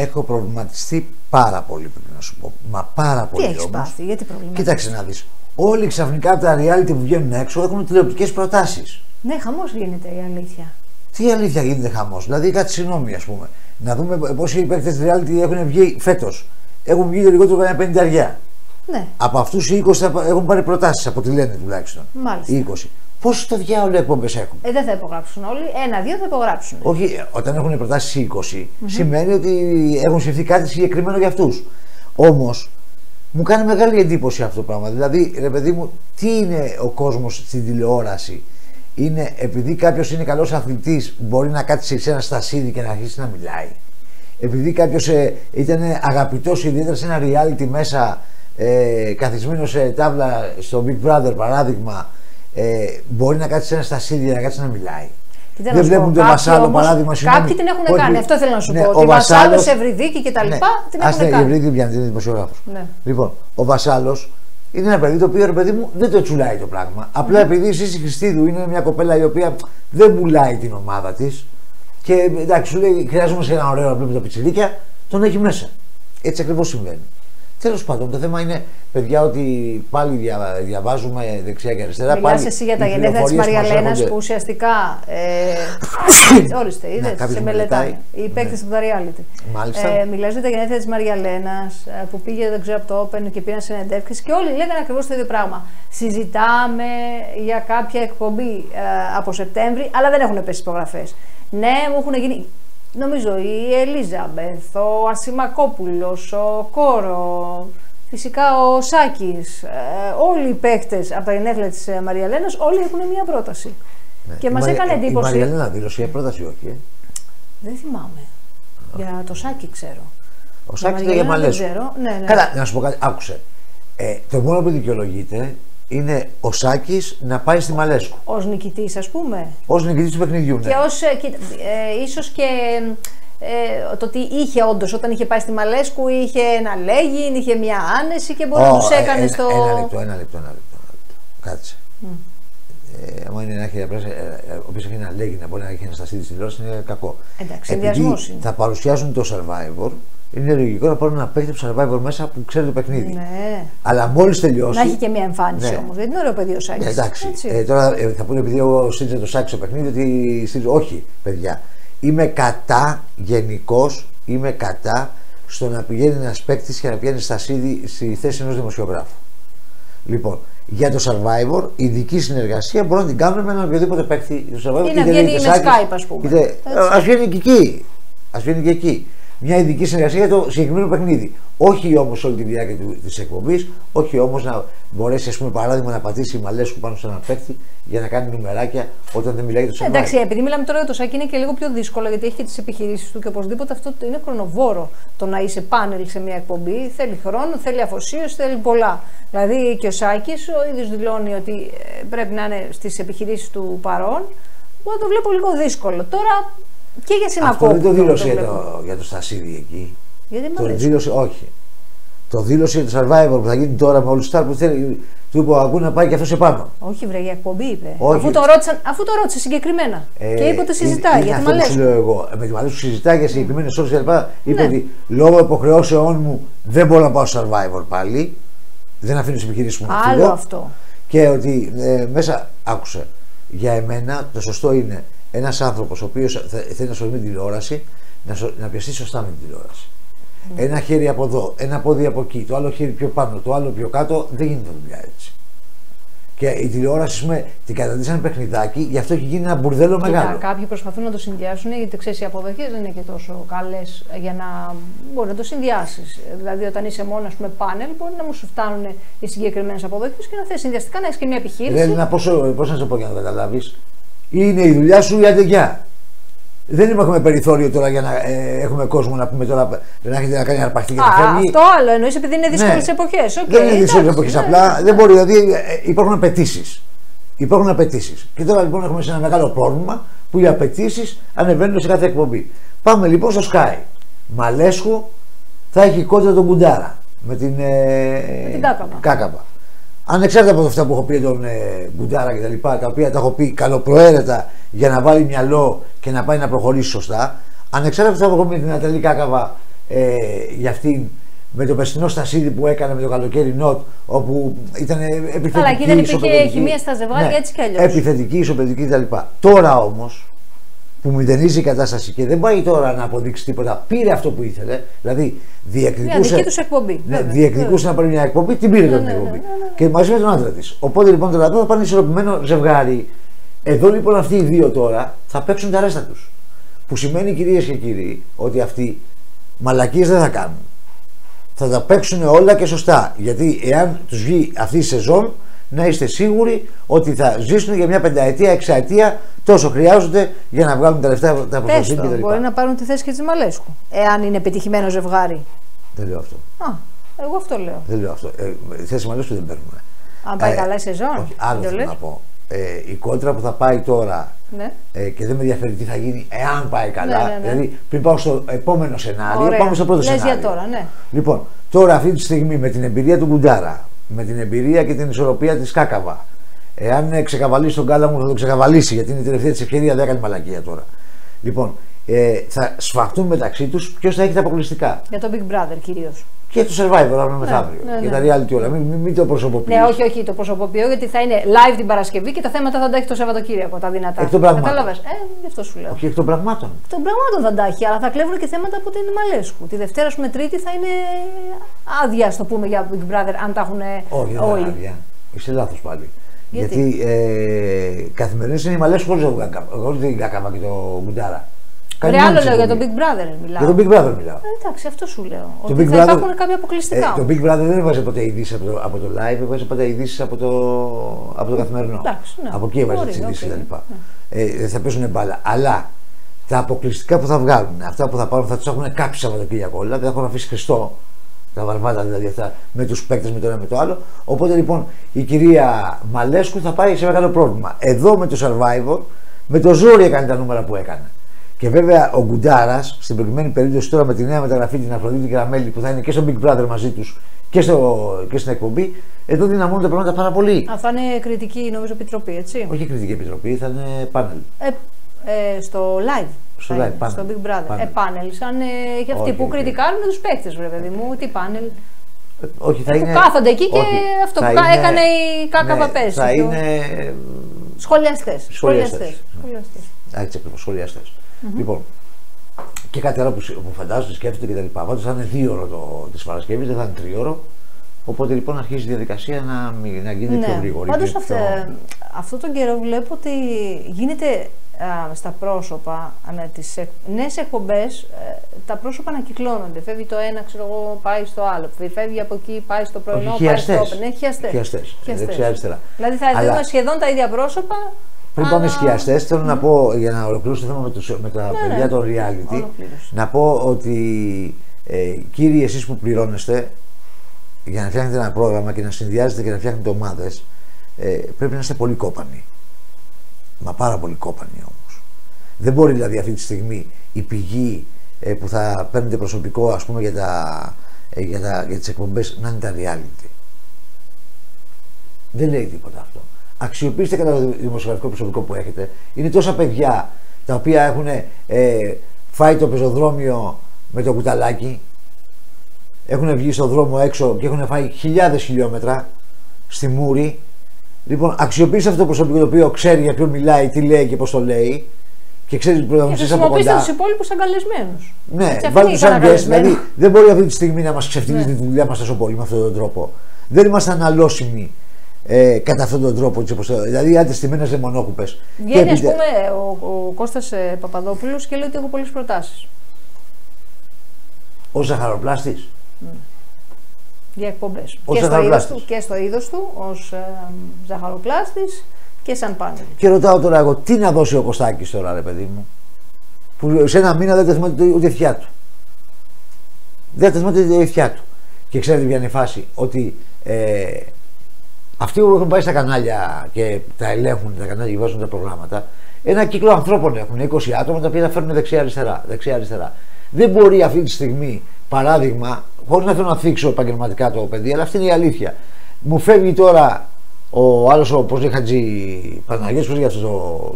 Έχω προβληματιστεί πάρα πολύ πρέπει να σου πω. Μα πάρα Τι πολύ έχεις όμως. πάθει, γιατί προβλήματα. Κοίταξε να δεις. Όλοι ξαφνικά από τα reality που βγαίνουν έξω έχουν τηλεοπτικές προτάσεις. Ναι, χαμός γίνεται η αλήθεια. Τι αλήθεια γίνεται χαμός; Δηλαδή, κάτι συγγνώμη, ας πούμε. Να δούμε πόσοι παίκτες reality έχουν βγει φέτος. Έχουν βγει λιγότερο από ένα 50 Ναι, Από αυτούς οι 20 θα- έχουν πάρει προτάσεις, από ό,τι λένε τουλάχιστον. Μάλιστα. Οι 20. Πόσε το διάολο εκπομπές έχουν; ε, δεν θα υπογράψουν όλοι. Ένα-δύο θα υπογράψουν. Όχι, ε, όταν έχουν προτάσεις οι 20, σημαίνει ότι έχουν σκεφτεί κάτι συγκεκριμένο για αυτούς. Όμως, μου κάνει μεγάλη εντύπωση αυτό το πράγμα. Δηλαδή, ρε παιδί μου, τι είναι ο κόσμος στην τηλεόραση; Είναι επειδή κάποιος είναι καλός αθλητής, μπορεί να κάτσει σε ένα στασίδι και να αρχίσει να μιλάει. Επειδή κάποιος ε, ήταν αγαπητός ιδιαίτερα σε ένα reality μέσα, ε, καθισμένο σε τάβλα στο Big Brother παράδειγμα, ε, μπορεί να κάτσει σε ένα στασίδι και να κάτσει να μιλάει. Κοίτα, να Δεν σου πω, βλέπουν τον κάποιοι Βασάλο όμως- παράδειγμα. συγγνώμη, Κάποιοι την έχουν που κάνει, έχει- αυτό θέλω να σου Ναι, πω. ο Ότι Βασάλο, Βασάλος- Ευρυδίκη κτλ. Ναι. Την Άστε, έχουν η κάνει. Ευρύδικη πιάνει, είναι δημοσιογράφος. Ναι. Λοιπόν, ο Βασάλος είναι ένα παιδί το οποίο ρε παιδί μου δεν το τσουλάει το πράγμα. Απλά επειδή η Σύση Χριστίδου είναι μια κοπέλα η οποία δεν πουλάει την ομάδα της και εντάξει, σου λέει χρειάζομαστε ένα ωραίο να πούμε τα πιτσιλίκια, τον έχει μέσα. Έτσι ακριβώς συμβαίνει. Τέλος πάντων, το θέμα είναι, παιδιά, ότι πάλι δια, διαβάζουμε δεξιά και αριστερά. Μιλάς πάλι εσύ για τα οι γενέθλια της πληροφορίες μας Μαρία Λένα έρχονται- που ουσιαστικά. Ε, ορίστε, Ναι, είδες, κάποιος σε με μελετάει. μελετάει. Οι παίκτε Ναι. από τα reality. Μάλιστα. Ε, Μιλάς για τα γενέθλια της Μαρία Λένα που πήγε, δεν ξέρω, από το Open και πήραν συνεντεύξεις και όλοι λέγανε ακριβώς το ίδιο πράγμα. Συζητάμε για κάποια εκπομπή ε, από Σεπτέμβρη, αλλά δεν έχουν πέσει υπογραφές. Ναι, μου έχουν γίνει. Νομίζω η Ελίζαμπεθ, ο Ασημακόπουλος, ο Κόρο, φυσικά ο Σάκης, ε, όλοι οι παίκτες από τα γενέθλια της ε, Μαρία Λένας, όλοι έχουν μία πρόταση. Ναι. Και Η μας Μαρία- έκανε Η εντύπωση. Μαριαλένα δήλωσε για πρόταση, όχι. ε; Δεν θυμάμαι. Για το Σάκη ξέρω. Ο Σάκης Μαρία ήταν για Ελένα δεν Μαλέσου. ξέρω. Ναι, ναι. Καλά, να σου πω κάτι, άκουσε. Ε, το μόνο που δικαιολογείται είναι ο Σάκης να πάει στη Μαλέσκου. Ως νικητής ας πούμε. Ω νικητής του παιχνιδιού. Ναι. Και ως, ε, κοίτα, ε, ίσως και ε, το ότι είχε όντως όταν είχε πάει στη Μαλέσκου είχε ένα λέγει, είχε μια άνεση και μπορεί να Ω, τους ε, έκανε ένα, στο... Ένα λεπτό, ένα λεπτό, ένα λεπτό. Ένα λεπτό. Κάτσε. Ε, άμα είναι να έχει απλά, ε, ε, ο οποίος έχει ένα λέγει να μπορεί να έχει ένα στασίδι στη τηλεόραση είναι κακό. Εντάξει, Επειδή συνδυασμός είναι. θα παρουσιάζουν το survivor, είναι λογικό να πάρουν ένα παίκτη από το survivor μέσα που ξέρει το παιχνίδι. Ναι. Αλλά μόλις τελειώσει. Να έχει και μια εμφάνιση Ναι. όμως, γιατί είναι ωραίο παιδί ο Σάκης. Ναι, εντάξει. Έτσι. Ε, τώρα ε, θα πούνε επειδή εγώ στήριζα το σάκι στο παιχνίδι ότι στήριζω. Όχι, παιδιά. Είμαι κατά γενικώς, είμαι κατά στο να πηγαίνει ένας παίκτης και να πηγαίνει στα σίδη στη θέση ενός δημοσιογράφου. Λοιπόν, για το survivor, ειδική συνεργασία μπορούμε να την κάνουμε με έναν οποιοδήποτε παίκτη του survivor. Ή να είτε βγαίνει είτε με Σάκης, Skype, ας πούμε. είτε- Έτσι. ας βγαίνει και εκεί. Α βγαίνει και εκεί. Μια ειδική συνεργασία για το συγκεκριμένο παιχνίδι. Όχι όμως όλη τη διάρκεια της εκπομπής, όχι όμως να μπορέσει, ας πούμε, παράδειγμα, να πατήσει η Μαλέσκου πάνω σε ένα παίκτη για να κάνει νουμεράκια όταν δεν μιλάει για το survivor. Εντάξει, επειδή μιλάμε τώρα για το Σάκη είναι και λίγο πιο δύσκολο γιατί έχει και τις επιχειρήσεις του και οπωσδήποτε αυτό είναι χρονοβόρο το να είσαι πάνελ σε μια εκπομπή. Θέλει χρόνο, θέλει αφοσίωση, θέλει πολλά. Δηλαδή και ο Σάκης ο ίδιος δηλώνει ότι ε, πρέπει να είναι στις επιχειρήσεις του παρόν. Εγώ το βλέπω λίγο δύσκολο. Τώρα και για Αυτό Σιμακόπουλο. δεν το δήλωσε για βλέπω. το, για το Στασίδι εκεί. Γιατί μ' Το αρέσει. δήλωσε, όχι. Το δήλωσε για το survivor που θα γίνει τώρα με All Star που θέλει. Του είπε ο Αγκού να πάει και αυτός επάνω. Όχι, βρε, για εκπομπή είπε. Όχι. Αφού, το ρώτησαν, αφού το ρώτησε συγκεκριμένα. Ε, και είπε ότι συζητάει. είναι, γιατί αυτό μ' που σου αρέσει. λέω εγώ. Ε, Με τη Μαλέσκου συζητάει για συγκεκριμένες ώρες κλπ. Είπε Ναι. ότι λόγω υποχρεώσεών μου δεν μπορώ να πάω στο survivor πάλι. Δεν αφήνω τις επιχειρήσεις μου να Άλλο φύγω. αυτό. Και ότι ε, μέσα, άκουσε, για εμένα το σωστό είναι ένας άνθρωπος ο οποίος θέλει να ασχοληθεί με την τηλεόραση να, σω- να πιαστεί σωστά με την τηλεόραση. Ένα χέρι από εδώ, ένα πόδι από εκεί, το άλλο χέρι πιο πάνω, το άλλο πιο κάτω, δεν γίνεται δουλειά έτσι. Και η τηλεόραση, ας πούμε, την καταντήσανε παιχνιδάκι, γι' αυτό έχει γίνει ένα μπουρδέλο Κοίτα, μεγάλο. κάποιοι προσπαθούν να το συνδυάσουν γιατί ξέρεις, οι αποδοχές δεν είναι και τόσο καλές για να μπορεί να το συνδυάσεις. Δηλαδή, όταν είσαι μόνο ας πούμε, πάνελ, μπορεί να μου σου φτάνουν οι συγκεκριμένες αποδοχές και να θες συνδυαστικά να έχεις και μια επιχείρηση. Δεν είναι πόσο, πώς να σε πω για να το καταλάβεις; Είναι η δουλειά σου η αντεγιά. Δεν έχουμε περιθώριο τώρα για να ε, έχουμε κόσμο να πούμε τώρα να έχετε να κάνει αρπαχτή και Α, να φεύγει. αυτό άλλο εννοείς επειδή είναι δύσκολες Ναι. εποχές. δεν είναι δύσκολες εποχές. Απλά δεν μπορεί, δηλαδή ε, υπάρχουν απαιτήσεις. Υπάρχουν απαιτήσεις. Και τώρα λοιπόν έχουμε σε ένα μεγάλο πρόβλημα που οι απαιτήσεις ανεβαίνουν σε κάθε εκπομπή. Πάμε λοιπόν στο Sky. Μαλέσχου θα έχει κόντρα τον Κουντάρα με την, ε, Με την Κάκαβα. Κάκαβα. Ανεξάρτητα από αυτά που έχω πει για τον ε, Κουντάρα και τα λοιπά, τα οποία τα έχω πει καλοπροαίρετα για να βάλει μυαλό και να πάει να προχωρήσει σωστά. Ανεξάρτητα από αυτά που έχω πει με την Αταλή Κάκαβα ε, για αυτήν με το περσινό στασίδι που έκανε με το καλοκαίρι Νότ, όπου ήταν επιθετική. Αλλά εκεί δεν υπήρχε χημεία στα ζευγάρια ναι, έτσι κι αλλιώς. Επιθετική, ισοπεδική κτλ. Τώρα όμως που μηδενίζει η κατάσταση και δεν πάει τώρα να αποδείξει τίποτα, πήρε αυτό που ήθελε. Δηλαδή διεκδικούσε. Μια δική εκπομπή. Ναι, διεκδικούσε να πάρει μια εκπομπή, την πήρε ναι, τον ναι, εκπομπή. Ναι, ναι, ναι, και μαζί με τον άντρα της. Οπότε λοιπόν τώρα θα πάνε ισορροπημένο ζευγάρι. Εδώ λοιπόν αυτοί οι δύο τώρα θα παίξουν τα ρέστα τους. Που σημαίνει κυρίες και κύριοι ότι αυτοί μαλακίες δεν θα κάνουν. Θα τα παίξουν όλα και σωστά. Γιατί εάν τους βγει αυτή η σεζόν, να είστε σίγουροι ότι θα ζήσουν για μια πενταετία, εξαετία τόσο χρειάζονται για να βγάλουν τα λεφτά τα προσωπικά κτλ. Μπορεί να πάρουν τη θέση και της Μαλέσκου. Εάν είναι πετυχημένο ζευγάρι. Δεν λέω αυτό. Α, εγώ αυτό λέω. Δεν λέω αυτό. Ε, τη θέση Μαλέσκου δεν παίρνουμε. Αν πάει ε, καλά η σεζόν. Όχι, άλλο θέλω να πω. Ε, η κόντρα που θα πάει τώρα ναι. ε, και δεν με ενδιαφέρει τι θα γίνει εάν πάει καλά. Ναι, ναι, ναι. δηλαδή πριν πάω στο επόμενο σενάριο, Ωραία. πάμε στο πρώτο Λες σενάριο. Για τώρα, ναι. Λοιπόν, τώρα αυτή τη στιγμή με την εμπειρία του Γκουντάρα, με την εμπειρία και την ισορροπία της Κάκαβα, Εάν ξεκαβαλήσει τον κάλα μου, θα τον ξεκαβαλήσει γιατί είναι η τελευταία της ευκαιρία, δεν έκανε μαλακία τώρα. Λοιπόν, ε, θα σφαχτούν μεταξύ τους ποιος θα έχει τα αποκλειστικά; Για το Big Brother κυρίως. Και το survivor αύριο ναι, μεθαύριο. Ναι, ναι. Για τα reality όλα. Μην, μην, το προσωποποιείς. Ναι, όχι, όχι, το προσωποποιώ γιατί θα είναι live την Παρασκευή και τα θέματα θα τα έχει το Σαββατοκύριακο. Τα δυνατά. Εκ των πραγμάτων. Κατάλαβες; Ε, γι' αυτό σου λέω. Όχι εκ των πραγμάτων. Εκ των πραγμάτων θα τα έχει, αλλά θα κλέβουν και θέματα από την Μαλέσκου. Τη Δευτέρα με Τρίτη θα είναι άδεια, το πούμε για Big Brother, αν τα έχουν όλοι. Όχι, άδεια. Είσαι λάθος πάλι. Γιατί, Γιατί ε, καθημερινή είναι η Μαλέσου χωρίς την Κακάμα και το Γκουντάρα. Κάτι άλλο λέω για τον Big Brother μιλάω. Για τον Big Brother μιλάω. Ε, εντάξει, αυτό σου λέω. Το ότι Big θα Brother, υπάρχουν κάποια αποκλειστικά. Ε, το Big Brother δεν έβαζε ποτέ ειδήσεις από, το, από το live, έβαζε ποτέ ειδήσεις από το, από το καθημερινό. Εντάξει, ναι. Από εκεί έβαζε τις ειδήσεις κτλ. Ναι. Ε, θα παίζουν μπάλα. Αλλά τα αποκλειστικά που θα βγάλουν, αυτά που θα πάρουν, θα τους έχουν κάψει Σαββατοκύριακο. Δηλαδή θα έχουν αφήσει Χριστό τα βαρβάτα δηλαδή αυτά με τους παίκτες με το ένα με το άλλο. Οπότε λοιπόν η κυρία Μαλέσκου θα πάει σε μεγάλο πρόβλημα. Εδώ με το Survivor, με το ζόρι έκανε τα νούμερα που έκανε. Και βέβαια ο Γκουντάρας, στην προηγουμένη περίπτωση τώρα με τη νέα μεταγραφή την Αφροδίτη Καραμέλη που θα είναι και στο Big Brother μαζί τους και, και στην εκπομπή, εδώ δυναμώνουν τα πράγματα πάρα πολύ. Α, θα είναι κριτική νομίζω επιτροπή, έτσι. Όχι κριτική επιτροπή, θα είναι πάνελ. Ε, ε, στο live. Στο, live, πάνελ. στο Big Brother. Πάνελ. Ε, πάνελ. Σαν ε, για αυτοί που okay. κριτικάρουν τους παίκτες, βέβαια παιδί μου. Τι πάνελ. Ε, όχι, θα είναι... κάθονται εκεί και όχι, αυτό που είναι... έκανε η Κάκα ναι, Παπέζη. Θα είναι. Σχολιαστές. Σχολιαστές. Έτσι ακριβώ, σχολιαστέ. Λοιπόν, και κάτι άλλο που, που φαντάζονται, σκέφτονται κτλ. Πάντως θα είναι δύο ώρο της Παρασκευής, δεν θα είναι τρίωρο. Οπότε λοιπόν αρχίζει η διαδικασία να, να γίνεται ναι. πιο γρήγορη. Πάντως πιο... αυτό τον καιρό βλέπω ότι γίνεται στα πρόσωπα, με τις νέες εκπομπές, ε, τα πρόσωπα ανακυκλώνονται. Φεύγει το ένα, ξέρω εγώ, πάει στο άλλο. Φεύγει από εκεί, πάει στο πρωινό, πάει στο όπεν. Ναι, χιαστές. Χιαστές, δεξιά-αριστερά. Δηλαδή θα Αλλά... δούμε σχεδόν τα ίδια πρόσωπα. Πριν πάμε σκιαστές, θέλω να πω για να ολοκληρώσω το θέμα με, τους, με τα ναι, παιδιά ναι. των reality, να πω ότι ε, κύριοι εσείς που πληρώνεστε για να φτιάχνετε ένα πρόγραμμα και να συνδυάζετε και να φτιάχνετε ομάδες, ε, πρέπει να είστε πολύ κόπανοι. Μα πάρα πολύ κόπανοι όμως. Δεν μπορεί δηλαδή αυτή τη στιγμή η πηγή ε, που θα παίρνετε προσωπικό ας πούμε για, τα, ε, για, τα, για τις εκπομπές να είναι τα reality. Δεν λέει τίποτα αυτό. Αξιοποιήστε κατά το δημοσιογραφικό προσωπικό που έχετε. Είναι τόσα παιδιά τα οποία έχουν ε, φάει το πεζοδρόμιο με το κουταλάκι, έχουν βγει στον δρόμο έξω και έχουν φάει χιλιάδες χιλιόμετρα στη Μούρη Λοιπόν, αξιοποιήστε αυτό το προσωπικό το οποίο ξέρει για ποιο μιλάει, τι λέει και πώς το λέει και ξέρει του πρωταγωνιστέ από κοντά. Και τους υπόλοιπους αγκαλεσμένους. Ναι, βάλτε τους σαν Δηλαδή, δεν μπορεί αυτή τη στιγμή να μας ξεφτυλίζει ναι. τη δουλειά μας τόσο πολύ με αυτόν τον τρόπο. Δεν είμαστε αναλώσιμοι ε, κατά αυτόν τον τρόπο. Έτσι, όπως, δηλαδή, άντε στημένε λεμονόκουπες. Βγαίνει, ας πούμε, ο, ο Κώστας ε, Παπαδόπουλος και λέει ότι έχω πολλές προτάσεις. Ω ζαχαροπλάστης. Mm για εκπομπές. Και, στο είδος του, και στο είδος του ως ε, ζαχαροπλάστης και σαν πάνελ. Και ρωτάω τώρα εγώ, τι να δώσει ο Κωστάκης τώρα, ρε παιδί μου, που σε ένα μήνα δεν τα θυμάται ούτε η του. Δεν τα θυμάται ούτε η του. Και ξέρετε ποια είναι η φάση, ότι ε, αυτοί που έχουν πάει στα κανάλια και τα ελέγχουν τα κανάλια και βάζουν τα προγράμματα, ένα κύκλο ανθρώπων έχουν, 20 άτομα τα οποία τα φέρνουν δεξιά-αριστερά. Δεξιά-αριστερά. Δεν μπορεί αυτή τη στιγμή, παράδειγμα, χωρίς να θέλω να θίξω επαγγελματικά το παιδί, αλλά αυτή είναι η αλήθεια. Μου φεύγει τώρα ο άλλος, ο πώς λέει Χατζη Παναγιώτης, πώς λέει αυτός ο,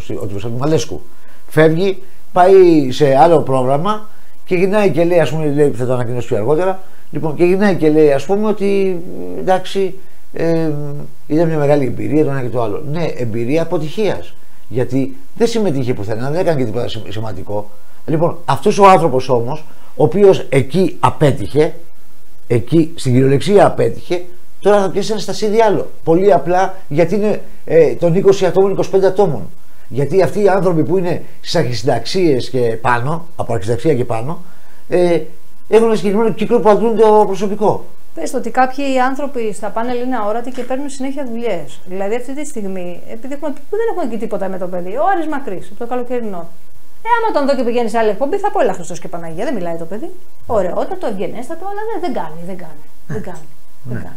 ο, ο, Μαλέσκου. Φεύγει, πάει σε άλλο πρόγραμμα Και γυρνάει και λέει, ας πούμε, λέει, θα το ανακοινώσει πιο αργότερα. Λοιπόν, και γυρνάει και λέει, ας πούμε, ότι εντάξει, ε, ήταν μια μεγάλη εμπειρία το ένα και το άλλο. Ναι, εμπειρία αποτυχίας. Γιατί δεν συμμετείχε πουθενά, δεν έκανε και τίποτα σημαντικό. Λοιπόν, αυτός ο άνθρωπος όμως, ο οποίος εκεί απέτυχε, εκεί στην κυριολεξία απέτυχε, τώρα θα πιάσει ένα στασίδι άλλο. Πολύ απλά γιατί είναι ε, των 20 ατόμων, 25 ατόμων. Γιατί αυτοί οι άνθρωποι που είναι στις αρχισυνταξίες και πάνω, από αρχισυνταξία και πάνω, ε, έχουν ένα συγκεκριμένο κύκλο που αντλούν το προσωπικό. Πες ότι κάποιοι άνθρωποι στα πάνελ είναι αόρατοι και παίρνουν συνέχεια δουλειές. Δηλαδή αυτή τη στιγμή, επειδή έχουμε, δεν έχουμε εκεί τίποτα με το παιδί, ο Άρης Μακρύς, το καλοκαιρινό. Ε, άμα τον δω και πηγαίνει σε άλλη εκπομπή, θα πω Ελά Χριστός και Παναγία, δεν μιλάει το παιδί. Ωραιότατο, ευγενέστατο, αλλά δεν, δεν κάνει, δεν κάνει. Δεν κάνει. Δεν ναι. κάνει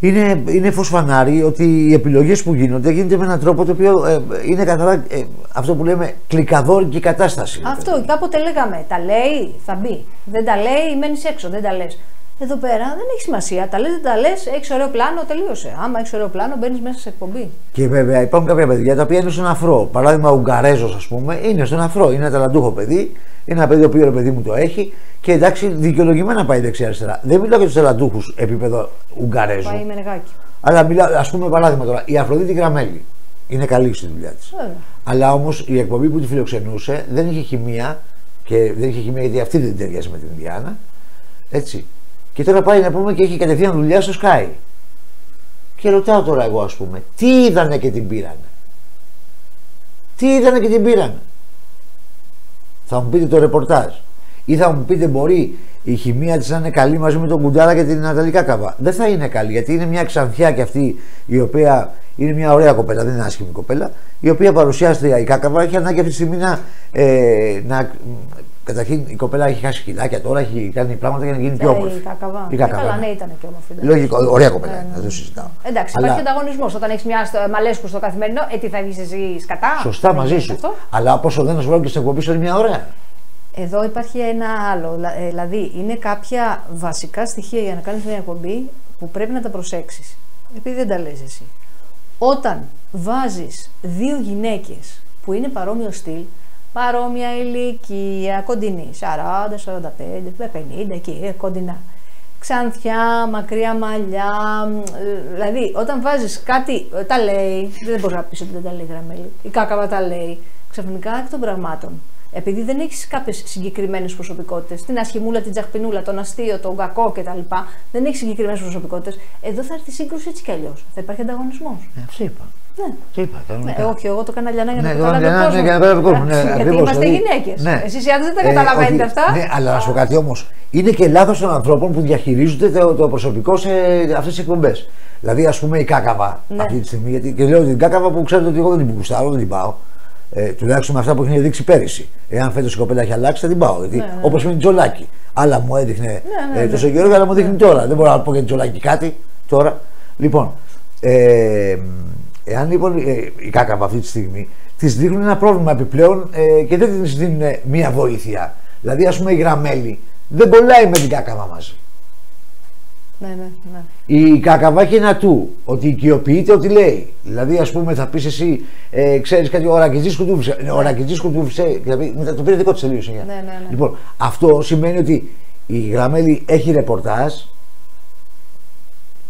είναι, είναι φως φανάρι ότι οι επιλογές που γίνονται γίνεται με έναν τρόπο το οποίο ε, είναι καθαρά ε, αυτό που λέμε κλικαδόρικη κατάσταση. Αυτό, κάποτε λέγαμε, τα λέει, θα μπει. Δεν τα λέει, μένεις έξω, δεν τα λες. Εδώ πέρα δεν έχει σημασία. Τα λες, δεν τα λες, έχεις ωραίο πλάνο, τελείωσε. Άμα έχεις ωραίο πλάνο, μπαίνεις μέσα σε εκπομπή. Και βέβαια υπάρχουν κάποια παιδιά τα οποία είναι στον αφρό. Παράδειγμα, ο Ουγγαρέζος, ας πούμε, είναι στον αφρό. Είναι ένα ταλαντούχο παιδί. Είναι ένα παιδί το οποίο το παιδί μου το έχει. Και εντάξει, δικαιολογημένα πάει δεξιά-αριστερά. Δεν μιλάω για τους ταλαντούχους επίπεδο Ουγγαρέζου. Πάει με νεγάκι. Αλλά μιλάω, ας πούμε, παράδειγμα τώρα, η Αφροδίτη Γραμμέλη. Είναι καλή στη δουλειά της. Αλλά όμως η εκπομπή που τη φιλοξενούσε δεν είχε χημεία και δεν είχε χημεία γιατί αυτή δεν ταιριάζει με την Διάνα. Έτσι. Και τώρα πάει να πούμε και έχει κατευθείαν δουλειά στο Sky. Και ρωτάω τώρα εγώ ας πούμε, τι είδανε και την πήρανε; Τι είδανε και την πήρανε; Θα μου πείτε το ρεπορτάζ. Ή θα μου πείτε μπορεί η χημεία της να είναι καλή μαζί με τον Κουντάρα και την Ναταλή Κάκαβα. Δεν θα είναι καλή γιατί είναι μια ξανθιά και αυτή η οποία είναι μια ωραία κοπέλα, δεν είναι άσχημη κοπέλα, η οποία παρουσιάζεται η Κάκαβα. Έχει ανάγκη αυτή τη στιγμή να, ε, να Καταρχήν η κοπέλα έχει χάσει χιλάκια τώρα, έχει κάνει πράγματα για να γίνει πιο όμορφη. Η Κάκαβα. Η Κάκαβα. Καλά, ναι, ήταν και όμορφη. Λογικό, ωραία κοπέλα, ναι, ναι. δεν το συζητάω. Εντάξει, Αλλά... υπάρχει ανταγωνισμός. Όταν έχεις μια στο, μαλέσκους στο καθημερινό, ε, τι θα βγεις εσύ σκατά; Σωστά, μαζί σου. Αυτό. Αλλά πόσο δεν σου και στην εκπομπή είναι μια ωραία. Εδώ υπάρχει ένα άλλο. Ε, δηλαδή, είναι κάποια βασικά στοιχεία για να κάνεις μια εκπομπή που πρέπει να τα προσέξεις. Επειδή δεν τα λες εσύ. Όταν βάζεις δύο γυναίκες που είναι παρόμοιο στυλ, παρόμοια ηλικία, κοντινή, 40, 45, 50, εκεί, κοντινά. Ξανθιά, μακριά μαλλιά, δηλαδή όταν βάζεις κάτι, τα λέει, δεν μπορείς να πεις ότι δεν τα λέει γραμμέλη, η κάκαβα τα λέει, ξαφνικά εκ των πραγμάτων επειδή δεν έχεις κάποιες συγκεκριμένες προσωπικότητες, την ασχημούλα, την τζαχπινούλα, τον αστείο, τον κακό κτλ., δεν έχεις συγκεκριμένες προσωπικότητες, εδώ θα έρθει σύγκρουση έτσι κι αλλιώς. Θα υπάρχει ανταγωνισμός. Ε, αυτό είπα. Ναι. Τι είπα, ναι, όχι, εγώ το έκανα για να ναι, καταλάβει ο κόσμο. Ναι, Γιατί είμαστε δηλαδή, γυναίκες. Ναι. Εσείς οι άντρε δεν τα ε, καταλαβαίνετε αυτά. Ναι, αλλά να σου πω κάτι όμως. Είναι και λάθος των ανθρώπων που διαχειρίζονται το, το προσωπικό σε αυτές τις εκπομπές. Δηλαδή, ας πούμε, η κάκαβα ναι. αυτή τη στιγμή. Γιατί και λέω την κάκαβα που ξέρετε ότι εγώ δεν την κουστάρω, δεν την πάω. Ε, τουλάχιστον με αυτά που έχει δείξει πέρυσι. Εάν φέτος η κοπέλα έχει αλλάξει, θα την πάω. Γιατί ναι, ναι. όπως με την Τζολάκη. Άλλα μου έδειχνε ναι, ναι, ε, τόσο ναι. καιρό, αλλά μου δείχνει τώρα. Δεν μπορώ να πω για την Τζολάκη κάτι τώρα. Λοιπόν, ε, εάν λοιπόν ε, η Κάκαβα αυτή τη στιγμή της δείχνουν ένα πρόβλημα επιπλέον ε, και δεν της δίνουν μία βοήθεια. Δηλαδή, ας πούμε, η Γραμμέλη δεν κολλάει με την Κάκαβα μαζί. Ναι, ναι, ναι. Η κακαβά ένα του, ότι οικειοποιείται ό,τι λέει. Δηλαδή, ας πούμε, θα πεις εσύ, ε, ξέρεις κάτι, ο Ρακιτζή κουτούφισε. Ναι. Ο Ρακιτζή κουτούφισε, δηλαδή, το πήρε δικό της τελείωσε. Ναι, ναι, ναι. Λοιπόν, αυτό σημαίνει ότι η Γραμμέλη έχει ρεπορτάζ,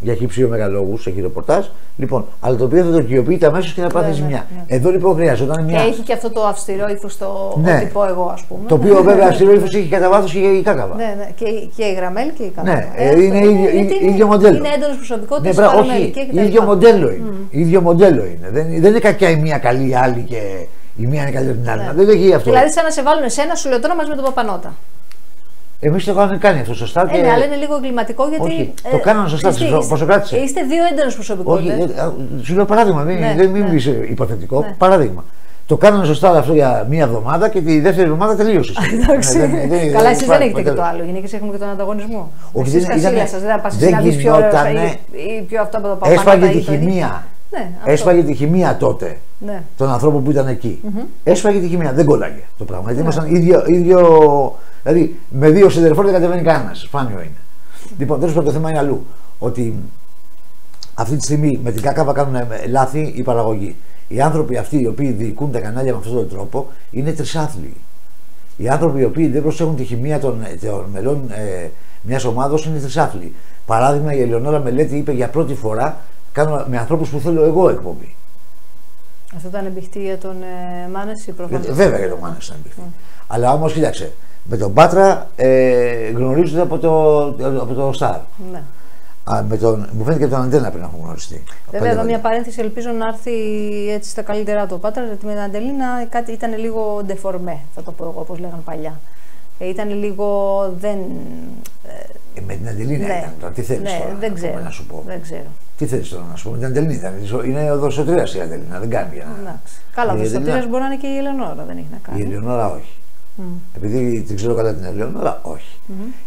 για χύψιο μεγαλόγους, έχει ρεπορτάζ. Λοιπόν, αλλά το οποίο θα το οικειοποιείται αμέσως και θα πάθει ζημιά. Ναι. Εδώ λοιπόν χρειαζόταν μια. Και έχει και αυτό το αυστηρό ύφος το ναι. ότι πω εγώ, ας πούμε. Το οποίο βέβαια αυστηρό ύφος έχει κατά βάθος και η Κάκαβα. Ναι, ναι. Και, και η Γραμμέλ και η Κάκαβα. Ναι, ε, είναι, ίδιο, είναι, ίδιο μοντέλο. Είναι έντονος προσωπικότητας. Ναι, όχι, ίδιο μοντέλο είναι. Mm. ίδιο μοντέλο είναι. Δεν, δεν είναι κακιά η μία καλή, η άλλη και η μία είναι καλύτερη από την άλλη. Ναι. Δεν έχει αυτό. Δηλαδή, σαν να σε βάλουν εσένα, σου λέω τώρα μαζί με τον Παπανότα. Εμείς το κάνουμε κάνει αυτό σωστά. Ε, και... ναι, αλλά είναι λίγο εγκληματικό γιατί. Όχι, ε, το κάνανε σωστά. Πόσο κράτησε. Είστε δύο έντονες προσωπικότητες. Όχι, ε, σου λέω παράδειγμα, μην, ναι, δεν μην ναι. πει υποθετικό. Ναι. Παράδειγμα. Το κάνανε σωστά αυτό για μία εβδομάδα και τη δεύτερη εβδομάδα τελείωσες. Εντάξει. Ε, Καλά, εσείς δεν έχετε και το άλλο. Οι γυναίκες έχουν και τον ανταγωνισμό. Όχι, δεν ήταν. Δεν πας να δει πιο ή πιο αυτό από το παπά. Έσπαγε τη χημεία. Ναι, Έσπαγε τη χημεία τότε ναι. των ανθρώπων που ήταν εκεί. Mm-hmm. Έσπαγε τη χημεία. Δεν κολλάγε το πράγμα. Γιατί ήμασταν ίδιο, ίδιο Δηλαδή με δύο συντερφόρ δεν κατεβαίνει κανένας. Σπάνιο είναι. Λοιπόν, τέλος πάντων το θέμα είναι αλλού. Ότι αυτή τη στιγμή με την ΚΑΚΑΒΑ κάνουν ε, λάθη η παραγωγή. Οι άνθρωποι αυτοί οι οποίοι διοικούν τα κανάλια με αυτόν τον τρόπο είναι τρισάθλοι. Οι άνθρωποι οι οποίοι δεν προσέχουν τη χημεία των, των μελών ε, μιας ομάδα είναι τρισάθλοι. Παράδειγμα, η Ελεονόρα Μελέτη είπε για πρώτη φορά κάνω με ανθρώπους που θέλω εγώ εκπομπή. Αυτό ήταν εμπιχτή για τον ε, Μάνεση, προφανώς; Βέβαια για τον Μάνεση ήταν εμπιχτή. Αλλά όμως, κοίταξε, με τον Πάτρα ε, γνωρίζονται από το, από το Star. Ναι. Α, με τον, μου φαίνεται και τον Αντένα πριν έχουν γνωριστεί. Βέβαια, εδώ μια παρένθεση ελπίζω να έρθει έτσι στα καλύτερά του ο Πάτρας, γιατί με την Αντελίνα κάτι ήταν λίγο ντεφορμέ, θα το πω εγώ, όπως λέγανε παλιά. Ε, ήταν λίγο. Δεν, ε, με την Αντελίνα ναι. ήταν τώρα. Τι θέλεις ναι, τώρα δεν να, ξέρω. να σου πω. Δεν ξέρω. Τι θέλει τώρα να σου πω. Με την Αντελίνα ήταν. Είναι ο δοσοτρία η Αντελίνα. Δεν κάνει για να. Εντάξει. Καλά, Η ο Αντελίνα- Δοστοτήρας μπορεί να είναι και η Ελεονόρα, δεν έχει να Η κάνει. Ελεονόρα όχι. Μμ. Επειδή την ξέρω καλά την Ελεονόρα, όχι.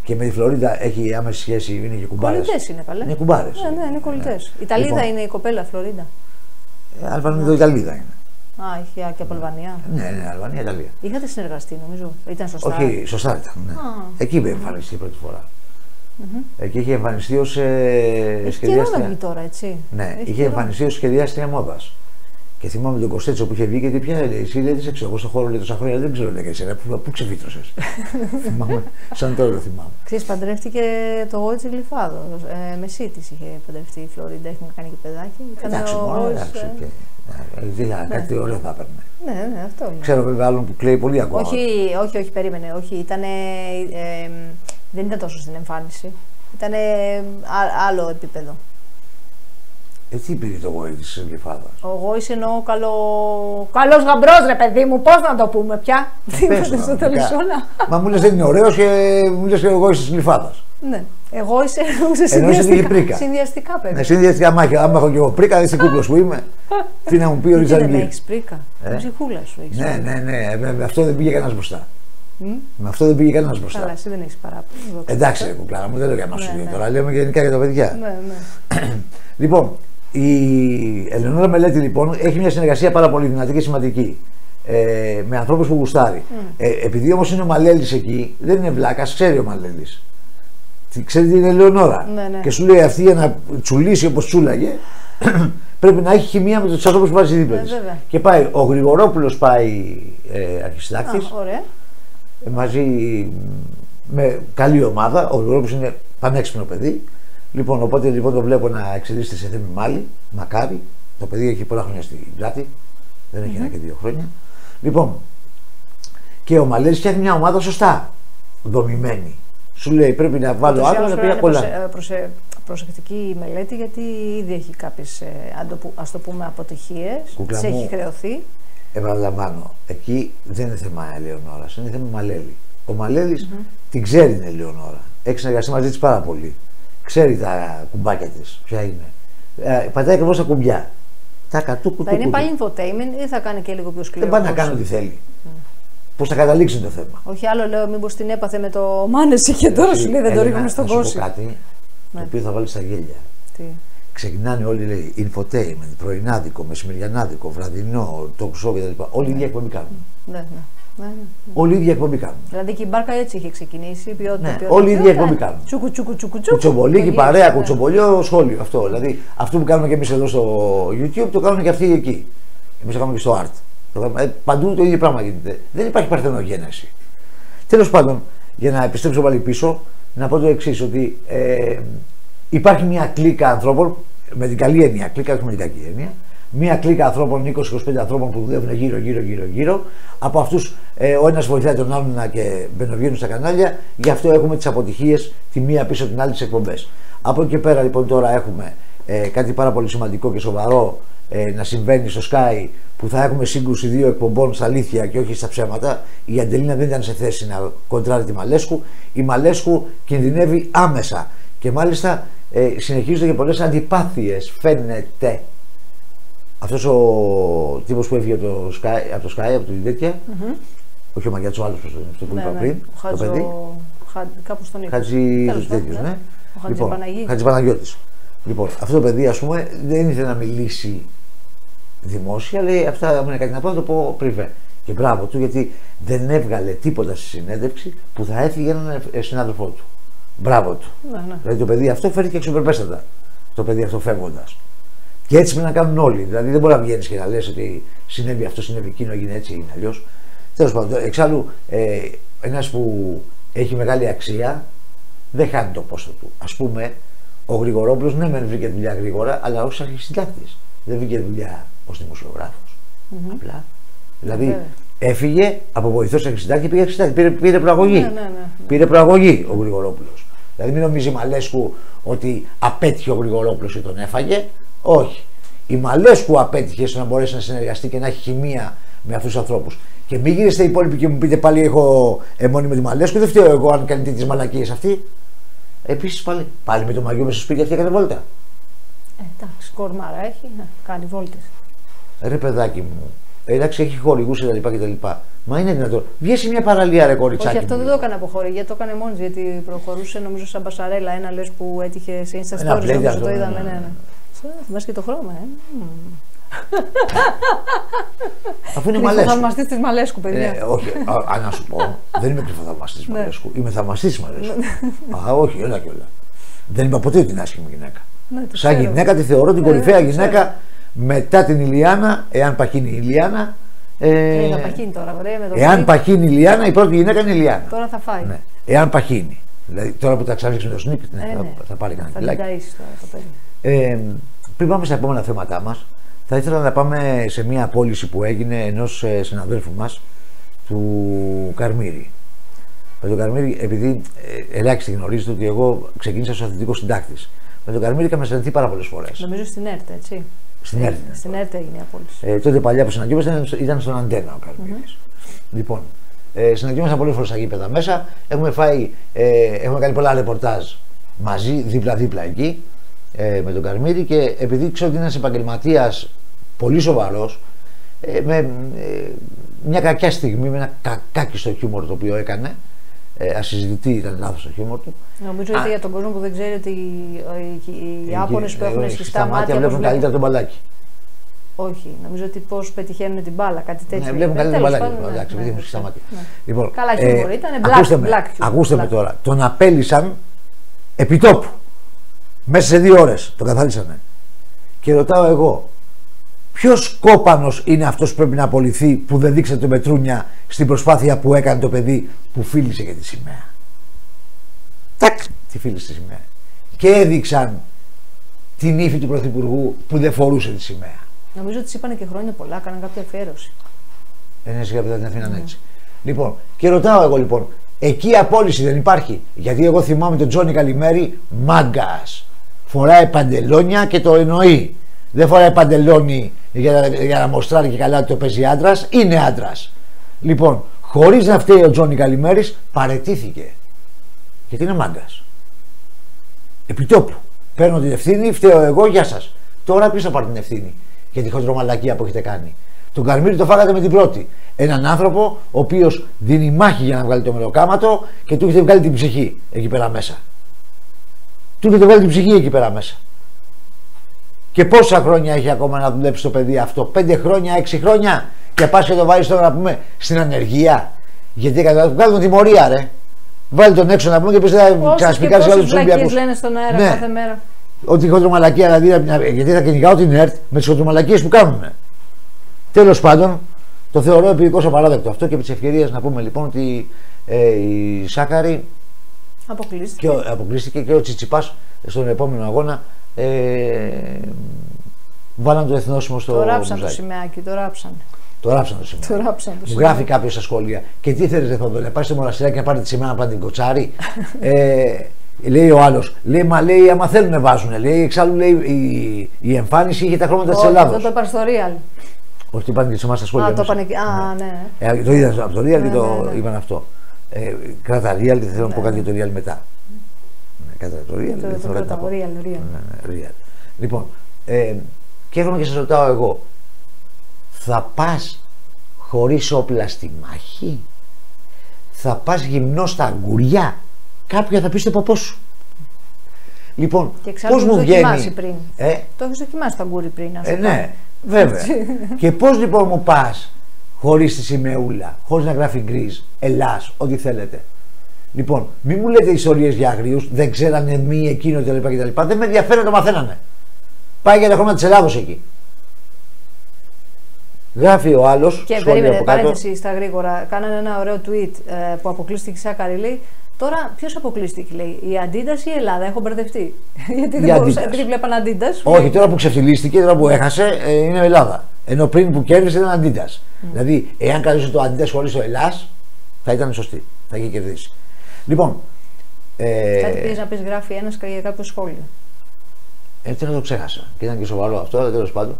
Και με τη Φλωρίντα έχει άμεση σχέση, είναι και κουμπάρες. Κολλητές είναι καλέ. Είναι κουμπάρες. Ναι, ναι, είναι κολλητές. Ιταλίδα Λοιπόν. είναι η κοπέλα, Φλωρίντα. Αλβανίδο Ιταλίδα είναι. Α, είχε και από Αλβανία. Ναι, ναι, Αλβανία, Ιταλία. Είχατε συνεργαστεί, νομίζω. Ήταν σωστά. Όχι, σωστά ήταν. Ναι. Α. Εκεί είχε εμφανιστεί πρώτη φορά. Εκεί είχε εμφανιστεί ως ε, Έχει καιρό να βγει σχεδιάστρια. τώρα, έτσι. Ναι, Έχει είχε καιρό. εμφανιστεί ως σχεδιάστρια μόδας. Και θυμάμαι τον Κωστέτσο που είχε βγει και τι πια λέει. Εσύ λέει, δεν ξέρω, εγώ στο χώρο λέει τόσα χρόνια δεν ξέρω λέει και εσένα. Πού, πού ξεφύτρωσες. θυμάμαι, σαν τώρα το θυμάμαι. Ξέρεις, παντρεύτηκε το Γόιτσι Γλυφάδο. Ε, με εσύ της είχε παντρευτεί η Φλωρίντα, έχει κάνει και παιδάκι. Ήταν Εντάξει, ο μόνο Γόης, εντάξει. ε, και- ε, τι θα- Κάτι ωραίο θα έπαιρνε. Ναι, ναι, αυτό είναι. Ξέρω βέβαια άλλον που κλαίει πολύ ακόμα. Όχι, όχι, όχι, περίμενε. Όχι, ήτανε, ε, δεν ήταν τόσο στην εμφάνιση. Ήταν άλλο επίπεδο. Ε, τι πήρε το γόη της Γλυφάδα. Ο Γόης εννοώ καλό... καλός γαμπρός ρε παιδί μου, πώς να το πούμε πια; Τι Πες είπατε το, στο κανονικά. τελεσόνα. Μα μου λες δεν είναι ωραίος και μου λες και ο γόης της Γλυφάδα. Ναι. Εγώ είσαι εννοούσε Εννοούσε ότι είχε συνδυαστικά. πρίκα. Συνδυαστικά παιδί. Ναι, συνδυαστικά άμα, έχει- άμα έχω και εγώ πρίκα, δεν είσαι κούκλος που είμαι. τι να μου πει ο Γιατί Ριτσάρντ δεν Γκίρ. έχεις πρίκα; Ε; Την ψυχούλα σου έχεις. Ναι, ναι, ναι. Με, με αυτό δεν πήγε κανένας μπροστά. Μμ. Με αυτό δεν πήγε κανένας μπροστά. Καλά, εσύ δεν έχεις παράπονο. Εντάξει, ρε κουκλάρα μου, δεν λέω για μα Ναι, ναι. τώρα. Λέμε γενικά για τα παιδιά. Ναι, ναι. Λοιπόν, η Ελεονόρα Μελέτη λοιπόν έχει μια συνεργασία πάρα πολύ δυνατή και σημαντική. Ε, με ανθρώπους που γουστάρει. Ε, επειδή όμως είναι ο Μαλέλης εκεί, δεν είναι βλάκας, ξέρει ο Μαλέλης. Ξέρει την Ελεονόρα; Ναι, ναι. Και σου λέει αυτή για να τσουλήσει όπως τσούλαγε, πρέπει να έχει χημεία με τους ανθρώπους που βάζει δίπλα Ναι, της. βέβαια. Και πάει, ο Γρηγορόπουλος πάει ε, αρχιστάκτης Α, ωραία. Μαζί με καλή ομάδα. Ο Γρηγορόπουλο είναι πανέξυπνο παιδί. Λοιπόν, οπότε λοιπόν το βλέπω να εξελίσσεται σε θέμη μάλι. Μακάρι. Το παιδί έχει πολλά χρόνια στην πλάτη. Δεν έχει ένα και δύο χρόνια. Λοιπόν, και ο Μαλέρης φτιάχνει μια ομάδα σωστά δομημένη. Σου λέει πρέπει να βάλω Ούτως ή άτομα άλλως τα οποία πρέπει να είναι κολλάνε. προσε- προσε- προσεκτική η μελέτη γιατί ήδη έχει κάποιες, ε, αν το που- ας το πούμε, αποτυχίες. Κούκλα Τις μου. έχει χρεωθεί. Επαναλαμβάνω, εκεί δεν είναι θέμα Ελεονόρας, είναι θέμα Μαλέλη. Ο μαλελης την ξέρει την Ελεονόρα. Έχει συνεργαστεί μαζί της πάρα πολύ. Ξέρει τα κουμπάκια της, ποια είναι. Ε, πατάει ακριβώς τα κουμπιά. Τα κατούκου Θα είναι πάλι infotainment ή θα κάνει και λίγο πιο σκληρό. Δεν πάει να κόρσο; κάνει ό,τι θέλει. Πώς θα καταλήξει το θέμα. Όχι άλλο, λέω, μήπως την έπαθε με το μάνεση και τώρα σου λέει δεν το Έλενα, ρίχνουμε στον να σου πω κόσμο. κάτι το Ναι. οποίο θα βάλεις στα γέλια. Τι. Ξεκινάνε όλοι λέει infotainment, πρωινάδικο, μεσημεριανάδικο, βραδινό, talk show κτλ. Όλοι οι ίδιοι εκπομπή κάνουν. Ναι, ναι. ναι, ναι. Όλοι οι ίδιοι εκπομπή κάνουν. Δηλαδή και η μπάρκα έτσι είχε ξεκινήσει. Ποιότητα, Ναι, ποιότητα, όλοι οι ίδιοι ποιότητα. εκπομπή κάνουν. Τσούκου, τσούκου, τσούκου, τσούκου. Κουτσομπολίκι, Και παρέα, γύρισε, ναι. κουτσομπολιό, σχόλιο. Αυτό. Δηλαδή αυτό που κάνουμε και εμείς εδώ στο YouTube το κάνουν και αυτοί εκεί. Εμείς το κάνουμε και στο Art. Το κάνουμε- ε, παντού το ίδιο πράγμα γίνεται. Δεν υπάρχει παρθενογένεση. Τέλος πάντων, για να επιστρέψω πάλι πίσω, να πω το εξής: Ότι ε, υπάρχει μια κλίκα ανθρώπων, με την καλή έννοια, κλίκα όχι με την κακή έννοια, μια κλίκα ανθρώπων, 20-25 ανθρώπων που δουλεύουν γύρω, γύρω, γύρω, γύρω. Από αυτούς ε, ο ένας βοηθάει τον άλλον να και μπαινοβγαίνουν στα κανάλια. Γι' αυτό έχουμε τις αποτυχίες τη μία πίσω την άλλη τις εκπομπές. Από εκεί και πέρα λοιπόν τώρα έχουμε ε, κάτι πάρα πολύ σημαντικό και σοβαρό ε, να συμβαίνει στο Sky που θα έχουμε σύγκρουση δύο εκπομπών στα αλήθεια και όχι στα ψέματα. Η Αντελίνα δεν ήταν σε θέση να κοντράρει τη Μαλέσκου. Η Μαλέσκου κινδυνεύει άμεσα και μάλιστα ε, συνεχίζονται και πολλές αντιπάθειες φαίνεται. Αυτός ο τύπος που έφυγε από το Sky, από, το Sky, από την τέτοια, όχι ο Μαγκιάτσο, ο άλλος πώς το είναι, αυτό που Ναι, είπα ναι. πριν, Ο το Χάτζο- παιδί. Χα- Κάπως τον είπα. Χατζη Τέλος πάντων, τέτοιος, ναι. Ο Λοιπόν, Χατζηπαναγί. Χατζηπαναγιώτης. Λοιπόν, αυτό το παιδί, ας πούμε, δεν ήθελε να μιλήσει δημόσια, λέει αυτά μου είναι κάτι να πω, να το πω πριβέ. Και μπράβο του, γιατί δεν έβγαλε τίποτα στη συνέντευξη που θα έφυγε έναν ε, συνάδελφό του. Μπράβο του. Ναι, ναι. Δηλαδή το παιδί αυτό φέρθηκε αξιοπρεπέστατα. Το παιδί αυτό φεύγοντας. Και έτσι πρέπει να κάνουν όλοι. Δηλαδή δεν μπορεί να βγαίνεις και να λες ότι συνέβη αυτό, συνέβη εκείνο, έγινε έτσι, έγινε αλλιώς. Τέλος πάντων, εξάλλου ε, ένας που έχει μεγάλη αξία δεν χάνει το πόστο του. Α πούμε, ο Γρηγορόπουλος ναι, μεν βρήκε δουλειά γρήγορα, αλλά όχι σαν αρχισυντάκτης. Δεν βρήκε δουλειά ως δημοσιογράφος. Mm-hmm. Απλά. Δηλαδή yeah. έφυγε από βοηθός αρχισυντάκτη και πήγε αρχισυντάκτη. Πήρε, πήρε προαγωγή. Ναι, ναι, ναι. Πήρε προαγωγή ο Γρηγορόπουλος. Δηλαδή μην νομίζει η Μαλέσκου ότι απέτυχε ο Γρηγορόπουλος και τον έφαγε. Όχι. Η Μαλέσκου απέτυχε στο να μπορέσει να συνεργαστεί και να έχει χημεία με αυτούς τους ανθρώπους. Και μην γυρίσετε οι υπόλοιποι και μου πείτε πάλι έχω αιμόνι με τη Μαλέσκου. Δεν φταίω εγώ αν κάνετε τι μαλακίες αυτή. Επίσης πάλι, πάλι με το μαγιό μέσα στο σπίτι αυτή έκανε βόλτα. Ε, εντάξει, κορμάρα έχει, να κάνει βόλτες. Ρε παιδάκι μου, εντάξει, έχει χορηγούς κτλ. Μα είναι δυνατόν. Βγαίνει μια παραλία ρε κοριτσάκι. Όχι, αυτό μου. δεν το έκανε από χορηγία, το έκανε μόνος γιατί προχωρούσε νομίζω σαν μπασαρέλα. Ένα λες που έτυχε σε Insta Ένα Stories, πλέγιο νομίζω αυτό, το ναι, είδαμε. ναι, Ναι, ναι. ναι. Θυμάσαι και το χρώμα, ε. Μμμ. Αφού είναι Μαλέσκου. Κρυφοθαυμαστής της Μαλέσκου, παιδιά. Ε, όχι, α, α, να σου πω, δεν είμαι κρυφοθαυμαστή Ναι. Μαλέσκου. Είμαι θαυμαστής Μαλέσκου. α, όχι, όλα και όλα. Δεν είπα ποτέ ότι είναι άσχημη γυναίκα. Ναι, το Σαν ξέρω. γυναίκα τη θεωρώ την Ναι, κορυφαία το ξέρω. γυναίκα μετά την Ηλιάνα, εάν παχύνει η Ηλιάνα. Ε, Ε, θα παχύνει τώρα, ωραία, με το εάν Σνίπ. παχύνει η Ηλιάνα, η πρώτη γυναίκα είναι η Ηλιάνα. Τώρα θα φάει. Ναι. Εάν παχύνει. Δηλαδή τώρα που τα ξαναρίξει με το Σνίπ, ναι, Ε, θα, ναι. θα πάρει κανένα Θα την κιλάκι. ταΐσεις τώρα το παιδί. Ε, πριν πάμε στα επόμενα θέματά μας, θα ήθελα να πάμε σε μια απόλυση που έγινε ενός συναδέλφου μας, του Καρμύρη. Με τον Καρμύρη, επειδή ε, ελάχιστοι γνωρίζετε ότι εγώ ξεκίνησα ως αθλητικός συντάκτης. Με τον Καρμύρη είχαμε συναντηθεί πάρα πολλές φορές. Νομίζω στην ΕΡΤ, έτσι. Στην ΕΡΤ. Στην ΕΡΤ έγινε η απόλυση. Ε, τότε παλιά που συναντιόμασταν ήταν- ήταν στον Αντένα ο καρμυρη Λοιπόν, ε, συναντιόμασταν πολλέ φορές στα γήπεδα μέσα. Έχουμε, φάει, ε, έχουμε κάνει πολλά ρεπορτάζ μαζί, δίπλα-δίπλα εκεί, ε, με τον Καρμύρη και επειδή ξέρω ότι είναι ένας επαγγελματίας πολύ σοβαρός, ε, με ε, μια κακιά στιγμή, με ένα κακάκιστο χιούμορ το οποίο έκανε. Ε, ασυζητητή ήταν λάθο το χιούμορ του. Νομίζω ότι για τον κόσμο που δεν ξέρει ότι οι, οι, οι Ιάπωνε που Ε, έχουν ε, σφιστά μάτια. πώς βλέπουν βλέπουν- καλύτερα τον μπαλάκι. Όχι, νομίζω ότι πώς πετυχαίνουν την μπάλα, κάτι τέτοιο. Ναι, βλέπουν Ε, καλύτερα τέλος τον μπαλάκι. πάντων, ναι, Εντάξει, ναι, επειδή έχουν ναι, σφιστά μάτια. ναι. Λοιπόν, Καλά χιούμορ ήταν, black- ακούστε με, black humor, ακούστε με black. τώρα. Τον απέλησαν επιτόπου. Μέσα σε δύο ώρες τον καθαρίσανε. Και ρωτάω εγώ, ποιος κόπανο είναι αυτός που πρέπει να απολυθεί που δεν δείξατε το μετρούνια στην προσπάθεια που έκανε το παιδί που φίλησε για τη σημαία; Τάκ, τη φίλησε τη σημαία. Και έδειξαν την ύφη του Πρωθυπουργού που δεν φορούσε τη σημαία. Νομίζω ότι της είπαν και χρόνια πολλά, κάναν κάποια αφιέρωση. Δεν είναι σιγά που δεν την αφήναν έτσι. Λοιπόν, και ρωτάω εγώ λοιπόν, εκεί απόλυση δεν υπάρχει; Γιατί εγώ θυμάμαι τον Τζόνι Καλημέρη μάγκας. Φοράει παντελόνια και το εννοεί. Δεν φοράει παντελόνι για, να- για να μοστράρει και καλά ότι το παίζει άντρας. Είναι άντρας. Λοιπόν, χωρίς να φταίει ο Τζόνι Καλημέρης, παρετήθηκε. Γιατί είναι μάγκας. Επιτόπου. Παίρνω την ευθύνη, φταίω εγώ, γεια σας. Τώρα ποιος θα πάρει την ευθύνη για τη χοντρομαλακία που έχετε κάνει. Τον Καρμίρη το φάγατε με την πρώτη. Έναν άνθρωπο ο οποίος δίνει μάχη για να βγάλει το μελοκάματο και του έχετε βγάλει την ψυχή εκεί πέρα μέσα. Του έχετε βγάλει την ψυχή εκεί πέρα μέσα. Και πόσα χρόνια έχει ακόμα να δουλέψει το παιδί αυτό, πέντε χρόνια, έξι χρόνια, και πας και το βάζεις τώρα να πούμε στην ανεργία. Γιατί κατά βγάλουμε τιμωρία, ρε. Βάλει τον έξω να πούμε και πεις θα Όσες και ξανασπικάρει όλους πόσες τους βλακίες Ολυμπιακούς. λένε στον αέρα Ναι. κάθε μέρα. Ότι η χοντρομαλακία δηλαδή, να- γιατί θα κυνηγάω την ΕΡΤ με τις χοντρομαλακίες που κάνουν. Τέλος πάντων, το θεωρώ επιδικό απαράδεκτο αυτό και επί τη ευκαιρία να πούμε λοιπόν ότι ε, η Σάκαρη Αποκλείστηκε. και ο, αποκλείστηκε και ο Τσιτσιπάς στον επόμενο αγώνα ε, βάλαν το εθνόσημο στο Το ράψαν το μουζάκι. σημαίακι, το ράψαν. Το ράψαν το σημείο. Το ράψαν το Μου σημαίακι. γράφει κάποιος στα σχόλια. Και τι θέλεις, Θοδωρή, να πάει στο μοναστηράκι να πάρεις τη σημαία να πάρει την κοτσάρι; ε, λέει ο άλλος, λέει, μα λέει, άμα θέλουν βάζουν. Λέει, εξάλλου λέει, η, η εμφάνιση είχε τα χρώματα της Όχι, Ελλάδος. Αυτό το είπαν στο Real. Όχι, το είπαν και σε εμάς στα σχόλια. Α, το μέσα. είπαν εκεί. Α, ναι. Ε, το είδα από το Real Ναι, και το ναι, ναι. είπαν αυτό. Ε, κράτα Real και θέλω να πω κάτι για το Real μετά. Ναι, κράτα το Real. Το- δεν το θέλω κάτι να κρατάω, πω. Real, Real. Ναι, ναι, Real. Λοιπόν, ε, και έρχομαι και σας ρωτάω εγώ, θα πας χωρίς όπλα στη μάχη, θα πας γυμνός στα αγκουριά, κάποια θα πει στο ποπό σου. Λοιπόν, Και εξάλλου πώ το μου έχεις βγαίνει. δοκιμάσει πριν. Ε, Το έχεις δοκιμάσει το αγκούρι πριν. να σου ε, πω. ναι, βέβαια. και πώς λοιπόν μου πας χωρίς τη σημεούλα, χωρίς να γράφει γκρίζ, Ελλά, ό,τι θέλετε. Λοιπόν, μην μου λέτε ιστορίε για αγρίου, δεν ξέρανε μη εκείνο κτλ. κτλ. Δεν με ενδιαφέρει να το μαθαίνανε. Πάει για τα χρώματα της Ελλάδος εκεί. Γράφει ο άλλος. Και περίμενε, παρένθεση στα γρήγορα. Κάνανε ένα ωραίο tweet ε, που αποκλείστηκε η Σάκαρη. Λέει Τώρα ποιος αποκλείστηκε, λέει, η Αντίντας ή η Ελλάδα; Έχω μπερδευτεί. Γιατί δεν μπορούσα, επειδή βλέπαν Αντίντας. Όχι, τώρα που ξεφτυλίστηκε, τώρα που έχασε, ε, είναι Ελλάδα. Ενώ πριν που κέρδισε ήταν Αντίντας. Mm. Δηλαδή, εάν καλούσε το Αντίντας χωρίς το Ελλάς, θα ήταν σωστή. Θα είχε κερδίσει. Λοιπόν. Ε... Κάτι πήγε να πεις, γράφει ένας για κάποιο σχόλιο. Ε, να το ξέχασα. Και ήταν και σοβαρό αυτό, αλλά τέλος πάντων,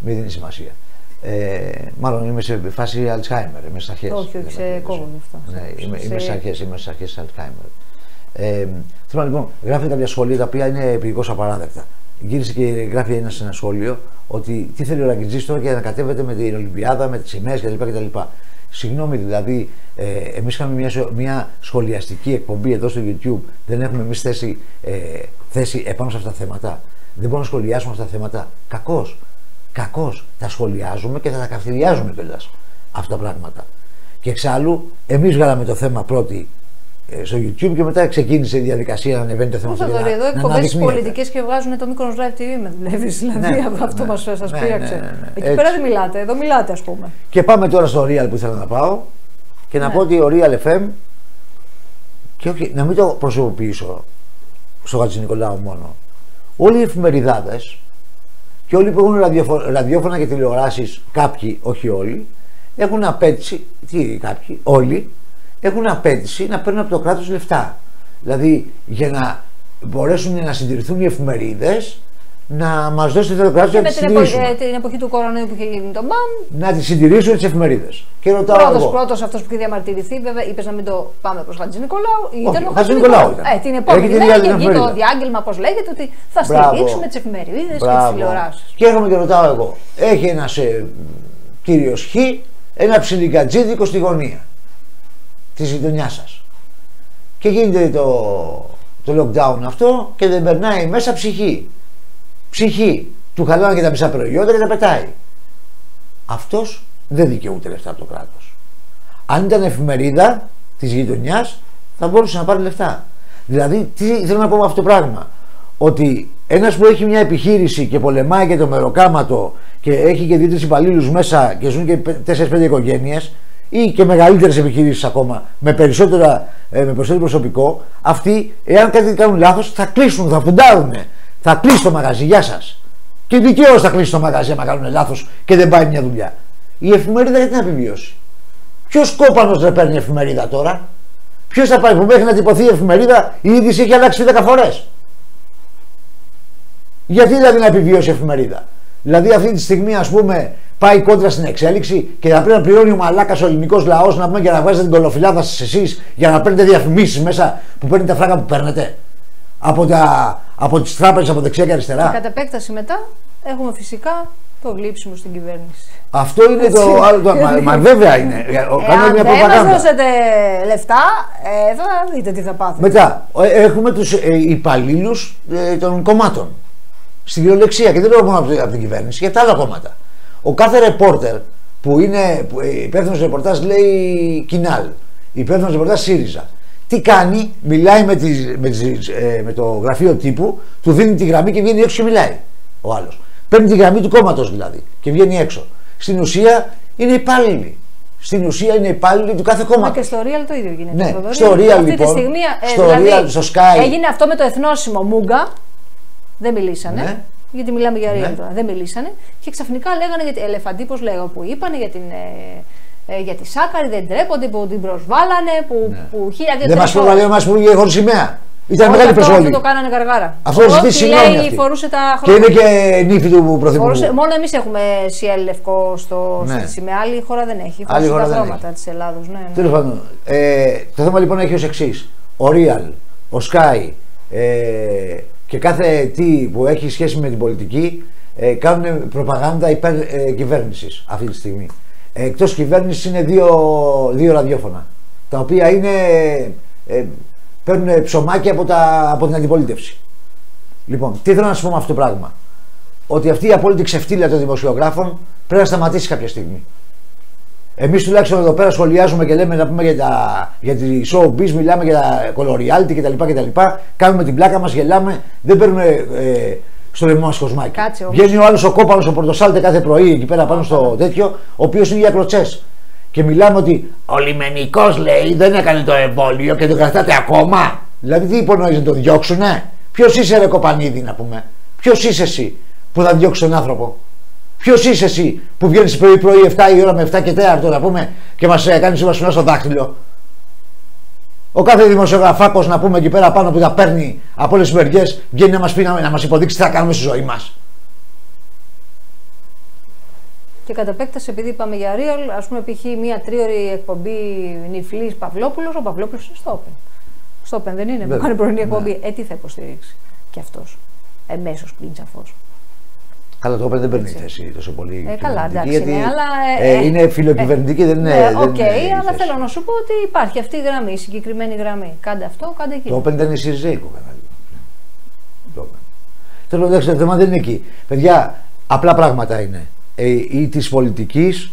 μην δίνει σημασία. Ε, μάλλον είμαι σε φάση Alzheimer, είμαι στι αρχές. Όχι, όχι, σε κόβω γι' αυτό. Ναι, είμαι, είμαι στι αρχές, είμαι στι αρχές Alzheimer. Ε, θέλω λοιπόν, γράφει κάποια σχόλια τα οποία είναι επικώ απαράδεκτα. Γύρισε και γράφει ένας σε ένα σχόλιο ότι τι θέλει ο Ραγκητζή τώρα και ανακατεύεται με την Ολυμπιάδα, με τις σημαίες κτλ. Συγγνώμη, δηλαδή, ε, εμείς είχαμε μια, μια σχολιαστική εκπομπή εδώ στο YouTube. Δεν έχουμε εμείς θέση, ε, θέση επάνω σε αυτά τα θέματα. Δεν μπορούμε να σχολιάσουμε αυτά τα θέματα. Κακώς. Κακώς. Τα σχολιάζουμε και θα τα καυτηριάζουμε κιόλας αυτά τα πράγματα. Και εξάλλου, εμείς βγάλαμε το θέμα πρώτοι ε, στο YouTube και μετά ξεκίνησε η διαδικασία να ανεβαίνει το θέμα στο YouTube. Εδώ εκπομπές πολιτικές και βγάζουν το μικρό Live TV με δουλεύεις. Δηλαδή ναι, αυτό ναι, μας σας ναι, πείραξε. Ναι, ναι, ναι, Εκεί πέρα δεν μιλάτε, εδώ μιλάτε ας πούμε. Και πάμε τώρα στο Real που ήθελα να πάω και να πω ότι ο Real FM και όχι, να μην το προσωποποιήσω στο Χατζη Νικολάου μόνο. Όλοι οι εφημεριδάδες και όλοι που έχουν ραδιόφωνα και τηλεοράσεις, κάποιοι, όχι όλοι, έχουν απέτηση, τι κάποιοι, όλοι, έχουν απέτηση να παίρνουν από το κράτος λεφτά. Δηλαδή για να μπορέσουν να συντηρηθούν οι εφημερίδες, να μας δώσει το κράτος για να τις συντηρήσουν. Ε, την εποχή του κορονοϊού που είχε γίνει το μπαμ. Να τις συντηρήσουν τις εφημερίδες. Και ρωτάω. Πρώτος, πρώτος αυτός που είχε διαμαρτυρηθεί, βέβαια, είπες να μην το πάμε προς Χατζη Νικολάου. Ήταν ο Χατζη Νικολάου. Ε, την επόμενη μέρα και βγει το διάγγελμα, πώς λέγεται, ότι θα στηρίξουμε τις εφημερίδες και τις τηλεοράσεις. Και έρχομαι και ρωτάω εγώ, έχει ένας ε, κύριος Χ, ένα ψιλικατζίδικο στη γωνία τη γειτονιά σας. Και γίνεται το, το lockdown αυτό και δεν περνάει μέσα ψυχή. Ψυχή. Του χαλάνε και τα μισά προϊόντα και τα πετάει. Αυτός δεν δικαιούται λεφτά από το κράτος. Αν ήταν εφημερίδα της γειτονιάς, θα μπορούσε να πάρει λεφτά. Δηλαδή, τι θέλω να πω με αυτό το πράγμα; Ότι ένας που έχει μια επιχείρηση και πολεμάει και το μεροκάματο και έχει και δύο-τρει υπαλλήλους μέσα και ζουν και 4-5 οικογένειες, ή και μεγαλύτερες επιχειρήσεις ακόμα με, περισσότερα, ε, με περισσότερο προσωπικό, αυτοί, εάν κάτι κάνουν λάθος, θα κλείσουν, θα φουντάρουν. Θα κλείσει το μαγαζί, γεια σας. Και δικαίω θα κλείσει το μαγαζί, αν κάνουν λάθος και δεν πάει μια δουλειά. Η εφημερίδα γιατί να επιβιώσει; Ποιος κόπανος δεν παίρνει εφημερίδα τώρα; Ποιος θα πάει που μέχρι να τυπωθεί η εφημερίδα, η είδηση έχει αλλάξει 10 φορές; Γιατί δηλαδή να επιβιώσει η εφημερίδα; Δηλαδή αυτή τη στιγμή, ας πούμε, πάει κόντρα στην εξέλιξη και θα πρέπει να πληρώνει ο μαλάκας ο ελληνικός λαός να πούμε για να βγάζετε την κολοφυλάδα σας εσείς για να παίρνετε διαφημίσεις μέσα που παίρνετε φράγκα που παίρνετε. Από, τα, από τις τράπεζες από δεξιά και αριστερά. Και κατ' επέκταση μετά έχουμε φυσικά το γλύψιμο στην κυβέρνηση. Αυτό είναι το άλλο. Το, μα, μα, βέβαια είναι. Κάνουμε μια προπαγάνδα. Αν δώσετε λεφτά, ε, θα δείτε τι θα πάθετε. Μετά, ε, έχουμε τους ε, υπαλλήλους ε, των κομμάτων. Στην κυριολεξία και δεν λέω μόνο από την κυβέρνηση, και τα άλλα κόμματα. Ο κάθε ρεπόρτερ που είναι υπεύθυνος ρεπορτάζ λέει Κινάλ, υπεύθυνος ρεπορτάζ ΣΥΡΙΖΑ. Τι κάνει, μιλάει με, τις, με, τις, ε, με το γραφείο τύπου, του δίνει τη γραμμή και βγαίνει έξω και μιλάει ο άλλος. Παίρνει τη γραμμή του κόμματος δηλαδή και βγαίνει έξω. Στην ουσία είναι υπάλληλοι. Στην ουσία είναι υπάλληλοι του κάθε κόμματος. Και στο Real το ίδιο γίνεται. Ναι, στο Real λοιπόν. Στιγμή, ε, στο δηλαδή, Real, στο Sky. Έγινε αυτό με το εθνόσημο Μούγκα. Δεν μιλήσανε. Ναι γιατί μιλάμε για ρίγα ναι. δεν μιλήσανε. Και ξαφνικά λέγανε για την Ελεφαντή, πώς λέγω, που είπανε για την. Ε, ε, για τη Σάκαρη δεν τρέπονται, που την προσβάλανε, που, ναι. που χίλια δύο Δεν μας προβάλλει, μας πήγε χωρίς σημαία. Ήταν μεγάλη προσβολή. Αυτό το κάνανε γαργάρα. Αυτό ζητήσει συγγνώμη. φορούσε τα χρόνια. Και είναι και νύφη του Πρωθυπουργού. μόνο εμείς έχουμε CL λευκό στο, ναι. στη σημαία. Άλλη χώρα δεν έχει. Φορούσε τα χρώματα της Ελλάδος. Ναι, ναι. Τέλος πάντων. Ε, το θέμα λοιπόν έχει ως εξής. Ο Real, ο Sky, ε, και κάθε τι που έχει σχέση με την πολιτική ε, κάνουν προπαγάνδα υπέρ ε, κυβέρνησης αυτή τη στιγμή. Ε, Εκτός κυβέρνησης είναι δύο, δύο ραδιόφωνα τα οποία είναι, ε, παίρνουν ψωμάκι από, τα, από την αντιπολίτευση. Λοιπόν, τι θέλω να σου πω με αυτό το πράγμα. Ότι αυτή η απόλυτη ξεφτύλια των δημοσιογράφων πρέπει να σταματήσει κάποια στιγμή. Εμείς τουλάχιστον εδώ πέρα σχολιάζουμε και λέμε να πούμε για, τα, για τη showbiz, μιλάμε για τα coloriality κτλ, κτλ. Κάνουμε την πλάκα μας, γελάμε, δεν παίρνουμε ε, στο λαιμό μας κοσμάκι. Κάτσε όμως. Βγαίνει ο άλλος ο κόπανο ο Πορτοσάλτε κάθε πρωί εκεί πέρα πάνω στο τέτοιο, ο οποίος είναι για κλωτσές. Και μιλάμε ότι ο λιμενικός λέει δεν έκανε το εμβόλιο και το κρατάτε ακόμα. Δηλαδή τι υπονοείς να τον διώξουνε; Ποιος είσαι ρε κοπανίδη να πούμε; Ποιος είσαι εσύ που θα διώξεις τον άνθρωπο; Ποιος είσαι εσύ που βγαίνεις πρωί πρωί 7 η ώρα με 7 και 4 να πούμε και μας κάνεις συμβασμό στο δάχτυλο. Ο κάθε δημοσιογραφάκος να πούμε εκεί πέρα πάνω που τα παίρνει από όλες τις μεριές βγαίνει να μας πει να, να μας υποδείξει τι θα κάνουμε στη ζωή μας. Και κατ' επέκταση, επειδή είπαμε για real, ας πούμε, π.χ. μία τρίωρη εκπομπή νυφλή Παυλόπουλος, ο Παυλόπουλος είναι στο Open. Στο Open δεν είναι, που Βέβαια. κάνει πρωινή Ναι. εκπομπή. Ε, τι θα υποστηρίξει και αυτός. Εμέσως πλην σαφώς. Αλλά το Open δεν παίρνει θέση τόσο πολύ. Ε, καλά, κυβερνητική, εντάξει, είναι, αλλά, ε, ε, ε, είναι φιλοκυβερνητική, δεν είναι. Ναι, δεν οκ, είναι η αλλά θέση. θέλω να σου πω ότι υπάρχει αυτή η γραμμή, η συγκεκριμένη γραμμή. Κάντε αυτό, κάντε Το εκείνο. Open δεν είναι Σιριζέικο κανάλι. Το Open. Θέλω να το θέμα δεν είναι εκεί. Παιδιά, απλά πράγματα είναι. Ε, ή της πολιτικής,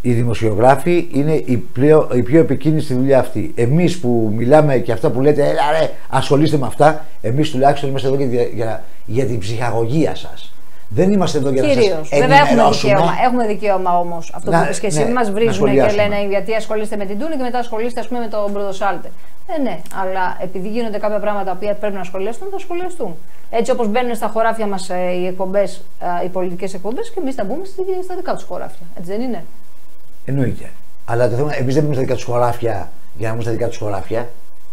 οι δημοσιογράφοι είναι η, πλέον, η πιο επικίνδυνη στη δουλειά αυτή. Εμείς που μιλάμε και αυτά που λέτε, έλα ρε, ασχολείστε με αυτά, εμείς τουλάχιστον είμαστε εδώ για, για, για την ψυχαγωγία σας. Δεν είμαστε εδώ για να Κυρίως. σα Βέβαια έχουμε ενημερώσουμε. δικαίωμα. Έχουμε δικαίωμα όμως. Αυτό Να- που είπες και εσύ. ναι, Μην μας να βρίζουν και σχολιάσουμε. λένε γιατί ασχολείστε με την Τούνη και μετά ασχολείστε ας πούμε, με τον Μπροδοσάλτε. Ε, ναι, αλλά επειδή γίνονται κάποια πράγματα που πρέπει να σχολιαστούν, θα σχολιαστούν. Έτσι όπως μπαίνουν στα χωράφια μας οι εκπομπές, οι πολιτικές εκπομπές και εμείς θα μπούμε στη- στα δικά τους χωράφια. Έτσι δεν είναι; Εννοείται. Αλλά το θέμα, εμείς δεν μπούμε στα δικά τους χωράφια για να μπούμε στα δικά τους χωράφια.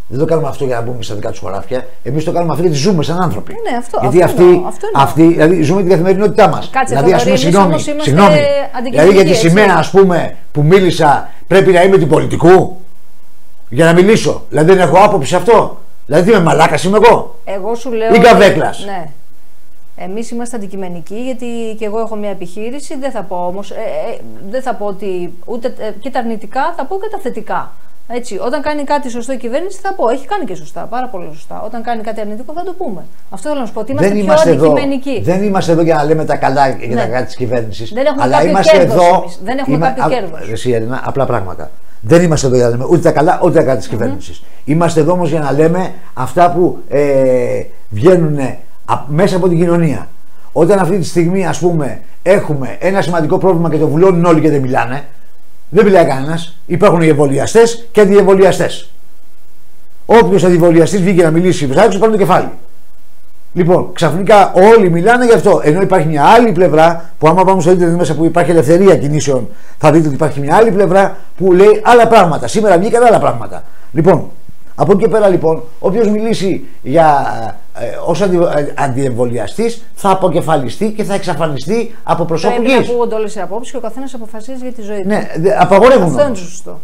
Δεν το κάνουμε αυτό για να μπούμε στα δικά τους χωράφια. Εμείς το κάνουμε αυτό γιατί ζούμε σαν άνθρωποι. Ναι, αυτό- γιατί αυτό αυτοί, εννοώ, αυτό εννοώ. αυτοί, δηλαδή ζούμε την καθημερινότητά μας. Κάτσε, δηλαδή, ας πούμε, Θοδωρή, εμείς συγγνώμη, όμως είμαστε συγγνώμη. αντικειμενικοί, Δηλαδή για τη έτσι. σημαία, ας πούμε, που μίλησα, πρέπει να είμαι του πολιτικού; Για να μιλήσω. Δηλαδή δεν έχω άποψη σε αυτό. Δηλαδή τι είμαι μαλάκας είμαι εγώ; Εγώ σου λέω. Ή ότι- καβέκλας; Ναι. Εμείς είμαστε αντικειμενικοί γιατί και εγώ έχω μια επιχείρηση. Δεν θα πω όμως. Ε, ε, δεν θα πω ότι. ούτε ε, και τα αρνητικά, θα πω και τα θετικά. Έτσι, όταν κάνει κάτι σωστό η κυβέρνηση, θα πω: Έχει κάνει και σωστά, πάρα πολύ σωστά. Όταν κάνει κάτι αρνητικό, θα το πούμε. Αυτό θέλω να σου πω: ότι είμαστε δεν πιο είμαστε, εδώ, αντικειμενικοί. δεν είμαστε εδώ για να λέμε τα καλά για Ναι. τα καλά της κυβέρνησης. Δεν έχουμε αλλά κάποιο είμαστε κέρδος εδώ. εμείς. Δεν έχουμε κάποιο α, κέρδος. Εσύ, Έλληνα, απλά πράγματα. Δεν είμαστε εδώ για να λέμε ούτε τα καλά ούτε τα καλά της κυβέρνησης. Είμαστε εδώ όμως για να λέμε αυτά που ε, βγαίνουν α- μέσα από την κοινωνία. Όταν αυτή τη στιγμή, ας πούμε, έχουμε ένα σημαντικό πρόβλημα και το βουλώνουν όλοι και δεν μιλάνε, δεν μιλάει κανένας. Υπάρχουν οι εμβολιαστές και αντιεμβολιαστές. Όποιος αντιεμβολιαστής βγήκε να μιλήσει, θα έξω πάρει το κεφάλι. Λοιπόν, ξαφνικά όλοι μιλάνε γι' αυτό. Ενώ υπάρχει μια άλλη πλευρά που, άμα πάμε στο ίντερνετ μέσα που υπάρχει ελευθερία κινήσεων, θα δείτε ότι υπάρχει μια άλλη πλευρά που λέει άλλα πράγματα. Σήμερα βγήκαν άλλα πράγματα. Λοιπόν, από εκεί και πέρα λοιπόν, όποιος μιλήσει για ε, ως αντι, αντιεμβολιαστής θα αποκεφαλιστεί και θα εξαφανιστεί από προσώπου Πρέπει να γης. ακούγονται όλες οι απόψεις και ο καθένας αποφασίζει για τη ζωή του. Ναι, δε- απαγορεύουν. Αυτό είναι όμως. το σωστό.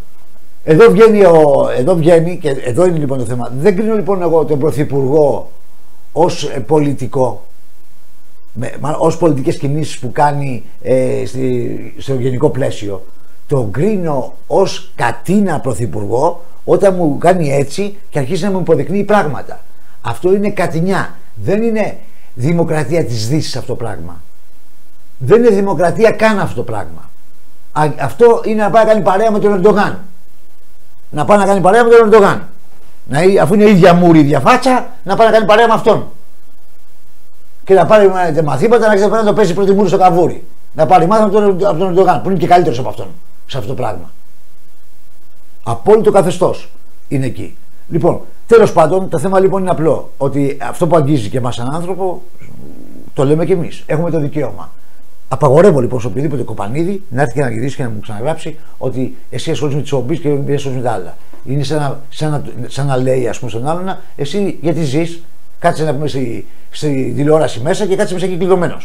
Εδώ βγαίνει, ο, εδώ βγαίνει και εδώ είναι λοιπόν το θέμα. Δεν κρίνω λοιπόν εγώ τον Πρωθυπουργό ως ε, πολιτικό, με, μα, ως πολιτικές κινήσεις που κάνει ε, στη, στο γενικό πλαίσιο. Τον κρίνω ως κατίνα Πρωθυπουργό όταν μου κάνει έτσι και αρχίζει να μου υποδεικνύει πράγματα. Αυτό είναι κατινιά. Δεν είναι δημοκρατία της Δύσης αυτό το πράγμα. Δεν είναι δημοκρατία καν αυτό το πράγμα. Α, αυτό είναι να πάει να κάνει παρέα με τον Ερντογάν να πάει να κάνει παρέα με τον Ερντογάν. Να, είναι- αφού είναι η ίδια μούρη, η ίδια φάτσα, να πάει να κάνει παρέα με αυτόν. Και να πάρει ε, μαθήματα να ξέρει να το παίζει πρώτη μούρη στο καβούρι. Να πάρει μάθημα από τον, από τον Ερντογάν, που είναι και καλύτερος από αυτόν σε αυτό το πράγμα. Απόλυτο καθεστώς είναι εκεί. Λοιπόν, τέλος πάντων, το θέμα λοιπόν είναι απλό. Ότι αυτό που αγγίζει και εμάς σαν άνθρωπο, το λέμε και εμείς. Έχουμε το δικαίωμα. Απαγορεύω λοιπόν σε οποιοδήποτε κοπανίδι να έρθει και να γυρίσει και να μου ξαναγράψει ότι εσύ ασχολείσαι με τις ομπεί και δεν ασχολείσαι με τα άλλα. Είναι σαν να, σαν να, σαν να λέει, ας πούμε, στον άλλον, εσύ γιατί ζεις, κάτσε να πούμε στη, στη τηλεόραση μέσα και κάτσε μέσα εκεί κλειδωμένο.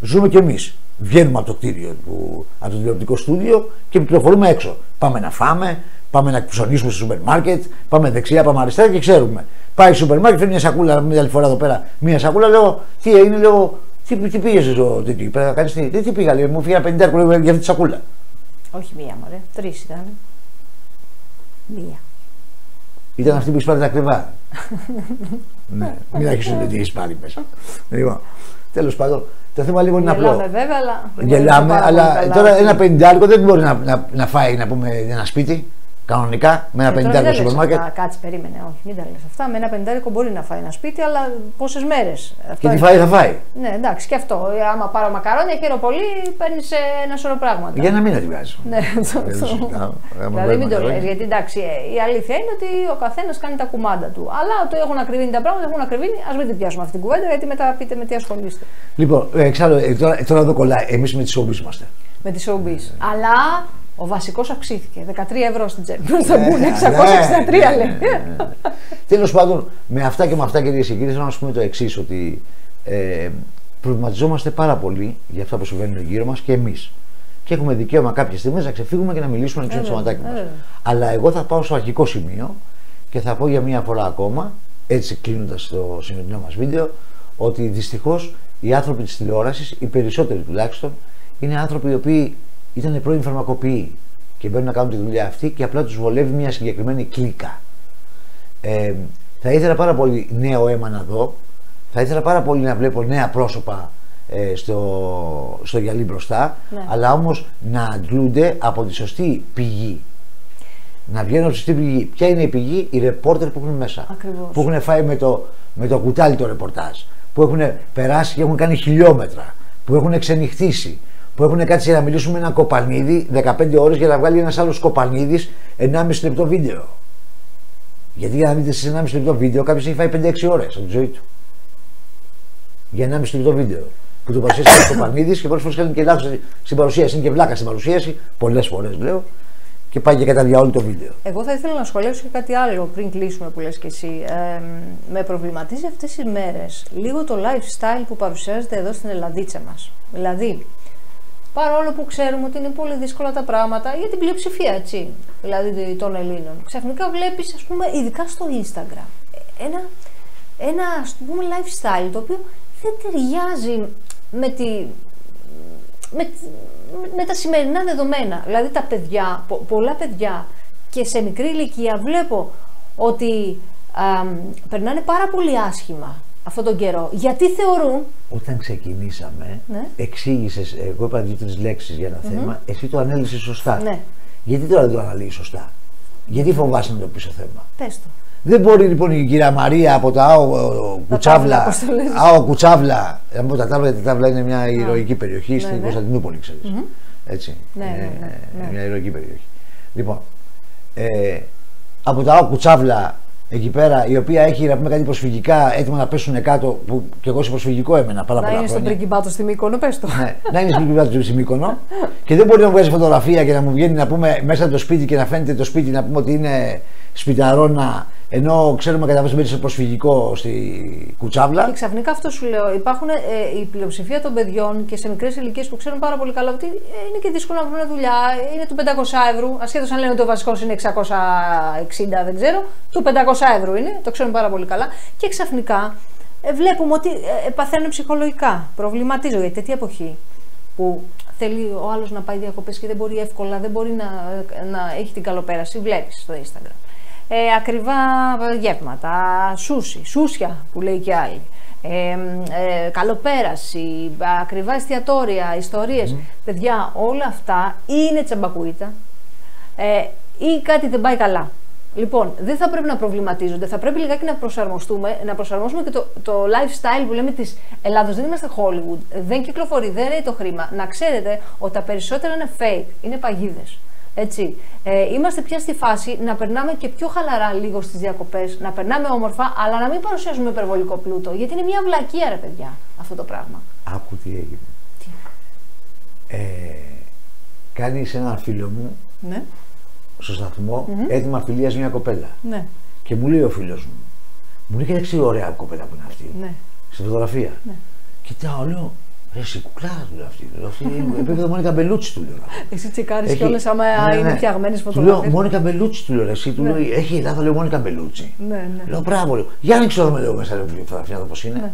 Ζούμε κι εμείς. Βγαίνουμε από το κτίριο, του, από το τηλεοπτικό στούντιο και κυκλοφορούμε έξω. Πάμε να φάμε, πάμε να ψωνίσουμε στο σούπερ μάρκετ, πάμε δεξιά, πάμε αριστερά και ξέρουμε. Πάει στο σούπερ μάρκετ, φέρνει μια σακούλα, μια άλλη φορά εδώ πέρα, μια σακούλα, λέω, τι έγινε, λέω, τι, τι πήγες στο τέτοιο, πρέπει να κάνεις τι, δεν τι πήγα, λέει, μου φύγα 50 λέω, για αυτή τη σακούλα. Όχι μία, μωρέ. Τρεις ήταν. Μία. Ήταν αυτή που έχεις πάρει τα ακριβά. ναι, μην αρχίσουν τις έχεις πάρει μέσα. λοιπόν, τέλος πάντων, το θέμα λίγο είναι απλό. Γελάμε βέβαια, αλλά. Γελάμε, πάρα αλλά πολύ καλά. τώρα ένα πεντάρικο δεν μπορεί να, να, να φάει να πούμε, ένα σπίτι. Κανονικά με ένα Ε, τώρα μην πεντάρικο τα στο λες σούπερ μάρκετ. αυτά. Κάτσε, περίμενε. Όχι, μην τα λες αυτά. Με ένα πεντάρικο μπορεί να φάει ένα σπίτι, αλλά πόσες μέρες. Και τι φάει θα φάει. Ναι, εντάξει, και αυτό. Ε, Άμα πάρω μακαρόνια, χαίρο πολύ, παίρνεις ένα σωρό πράγματα. Για ένα μήνα τη βγάζεις. Ναι, αυτό. Δεν το συζητάω. Άμα Δηλαδή πάει μην το μακαρόνια. λες, γιατί εντάξει, ε, η αλήθεια είναι ότι ο καθένας κάνει τα κουμάντα του. Αλλά το έχουν ακριβήνει τα πράγματα, έχουν ακριβήνει. Α μην την πιάσουμε αυτή την κουβέντα, γιατί μετά πείτε με τι ασχολείστε. Λοιπόν, ε, εξάλλου, ε, τώρα, τώρα εδώ κολλάει. Εμείς με τις showbiz είμαστε. Με τις showbiz. Αλλά ο βασικός αυξήθηκε. 13 ευρώ στην τσέπη. Πώ θα μπουν, Ναι, 663 ναι, ναι, λέει. ναι, ναι. Τέλος πάντων, με αυτά και με αυτά, κυρίες και κύριοι, θέλω να σα πούμε το εξής: Ότι ε, προβληματιζόμαστε πάρα πολύ για αυτά που συμβαίνουν γύρω μας και εμείς. Και έχουμε δικαίωμα κάποιες στιγμές να ξεφύγουμε και να μιλήσουμε να Ε, ρίξουμε το βέβαια, σωματάκι ε, μας. βέβαια. Αλλά εγώ θα πάω στο αρχικό σημείο και θα πω για μία φορά ακόμα, έτσι κλείνοντας το σημερινό μας βίντεο, ότι δυστυχώς οι άνθρωποι της τηλεόρασης, οι περισσότεροι τουλάχιστον, είναι άνθρωποι οι οποίοι ήταν πρώην φαρμακοποιοί και μπαίνουν να κάνουν τη δουλειά αυτή και απλά τους βολεύει μια συγκεκριμένη κλίκα. Ε, θα ήθελα πάρα πολύ νέο αίμα να δω. Θα ήθελα πάρα πολύ να βλέπω νέα πρόσωπα ε, στο, στο γυαλί μπροστά. Ναι. Αλλά όμως να αντλούνται από τη σωστή πηγή. Να βγαίνουν από τη σωστή πηγή. Ποια είναι η πηγή, οι ρεπόρτερ που έχουν μέσα. Ακριβώς. Που έχουν φάει με το, με το κουτάλι το ρεπορτάζ. Που έχουν περάσει και έχουν κάνει χιλιόμετρα. Που έχουν ξενυχτήσει. Που έχουν κάτσει να μιλήσουν με ένα κοπανίδι 15 ώρες για να βγάλει ένας άλλος κοπανίδης 1,5 λεπτό βίντεο. Γιατί για να δείτε σε 1,5 λεπτό βίντεο κάποιος έχει φάει 5-6 ώρες από τη ζωή του. Για 1,5 λεπτό βίντεο. Που το παρουσίασε ο Κοπανίδης και πολλέ φορέ κάνει και λάθος στην παρουσίαση. Είναι και βλάκα στην παρουσίαση, πολλές φορές λέω. Και πάει και κατά διαόλου το βίντεο. Εγώ θα ήθελα να σχολιάσω και κάτι άλλο πριν κλείσουμε που λες και εσύ. Ε, με προβληματίζει αυτές οι μέρες λίγο το lifestyle που παρουσιάζεται εδώ στην Ελλαδίτσα μας. Δηλαδή, παρόλο που ξέρουμε ότι είναι πολύ δύσκολα τα πράγματα για την πλειοψηφία, έτσι, δηλαδή των Ελλήνων, ξαφνικά βλέπεις, ας πούμε, ειδικά στο Instagram, ένα, ένα ας το πούμε lifestyle το οποίο δεν ταιριάζει με τη, με, με τα σημερινά δεδομένα. Δηλαδή τα παιδιά, πο- πολλά παιδιά και σε μικρή ηλικία βλέπω ότι α, περνάνε πάρα πολύ άσχημα αυτόν τον καιρό. Γιατί θεωρούν, Όταν ξεκινήσαμε, Ναι. εξήγησες, εγώ είπα δύο-τρει λέξεις για ένα θέμα, εσύ το ανέλησες σωστά. Ναι. Γιατί τώρα δεν το αναλύεις σωστά; Γιατί φοβάσαι να το πεις το θέμα; πες το, Δεν μπορεί λοιπόν η κυρία Μαρία από τα ΑΟ Κουτσάβλα, πώς το λες. ΑΟ Κουτσάβλα, να πω τα τάβλα, γιατί τα τάβλα είναι μια ηρωική περιοχή στην ναι. Κωνσταντινούπολη, ξέρεις. Έτσι. Ναι, είναι ναι, ναι, ναι. μια ηρωική περιοχή. Λοιπόν, ε, από τα ΑΟ Κουτσάβλα εκεί πέρα, η οποία έχει να πούμε κάτι προσφυγικά έτοιμα να πέσουν κάτω, που και εγώ σε προσφυγικό έμενα πάρα να πολλά είναι στον χρόνια. πριγκιμπάτο στη Μύκονο, πες το. Ναι, να είναι στην κυβέρνηση του Σιμίκονο και δεν μπορεί να μου βγάζει φωτογραφία και να μου βγαίνει να πούμε μέσα από το σπίτι και να φαίνεται το σπίτι να πούμε ότι είναι σπιταρώνα ενώ ξέρουμε κατά βάση σε προσφυγικό στη Κουτσάβλα. Και ξαφνικά αυτό σου λέω, υπάρχουν ε, η πλειοψηφία των παιδιών και σε μικρές ηλικίες που ξέρουν πάρα πολύ καλά ότι ε, είναι και δύσκολο να βρουν δουλειά. Είναι του 500 ευρώ, ασχέτως αν λένε ότι ο βασικός είναι 660, δεν ξέρω. Του 500 ευρώ είναι, το ξέρουν πάρα πολύ καλά. Και ξαφνικά ε, βλέπουμε ότι ε, παθαίνουν ψυχολογικά. Προβληματίζω γιατί τέτοια εποχή που θέλει ο άλλος να πάει διακοπές και δεν μπορεί εύκολα, δεν μπορεί να, να έχει την καλοπέραση. Βλέπεις στο Instagram. Ε, ακριβά γεύματα, σούσι, σούσια που λέει και άλλοι. Ε, ε, καλοπέραση, ακριβά εστιατόρια, ιστορίες. Παιδιά, όλα αυτά είναι τσαμπακουίτα ε, ή κάτι δεν πάει καλά. Λοιπόν, δεν θα πρέπει να προβληματίζονται, θα πρέπει λιγάκι να προσαρμοστούμε, να προσαρμόσουμε και το, το lifestyle που λέμε της Ελλάδος. Δεν είμαστε Hollywood, δεν κυκλοφορεί, δεν ρέει το χρήμα. Να ξέρετε ότι τα περισσότερα είναι fake, είναι παγίδες. Έτσι. Ε, είμαστε πια στη φάση να περνάμε και πιο χαλαρά λίγο στις διακοπές, να περνάμε όμορφα, αλλά να μην παρουσιάζουμε υπερβολικό πλούτο, γιατί είναι μια βλακεία ρε παιδιά αυτό το πράγμα. Άκου τι έγινε. Τι; Ε, κάνει έναν φίλο μου Ναι, στο σταθμο έτοιμα φιλίας μια κοπέλα. ναι, Και μου λέει ο φίλος μου, μου λέει και ωραία κοπέλα που είναι αυτή. ναι. Στη φωτογραφία. Ναι. Κοιτάω, λέω, ρε εσύ κουκλάρα του λέω αυτή. Λέω, αυτή είναι επίπεδο Μόνικα Μπελούτσι του λέω. Εσύ τσεκάρεις Έχει- κιόλας άμα Ναι, είναι ναι. φτιαγμένες Του λέω φωτογραφίες. Μόνικα Μπελούτσι του λέω. ρε, Εσύ του λέω, έχει Ελλάδα λέω Μόνικα Μπελούτσι. Ναι, ναι. Λέω μπράβο, λέω. Για ανοίξω εδώ με λέω μέσα λέω τη φωτογραφία να δω πώς είναι. Ναι.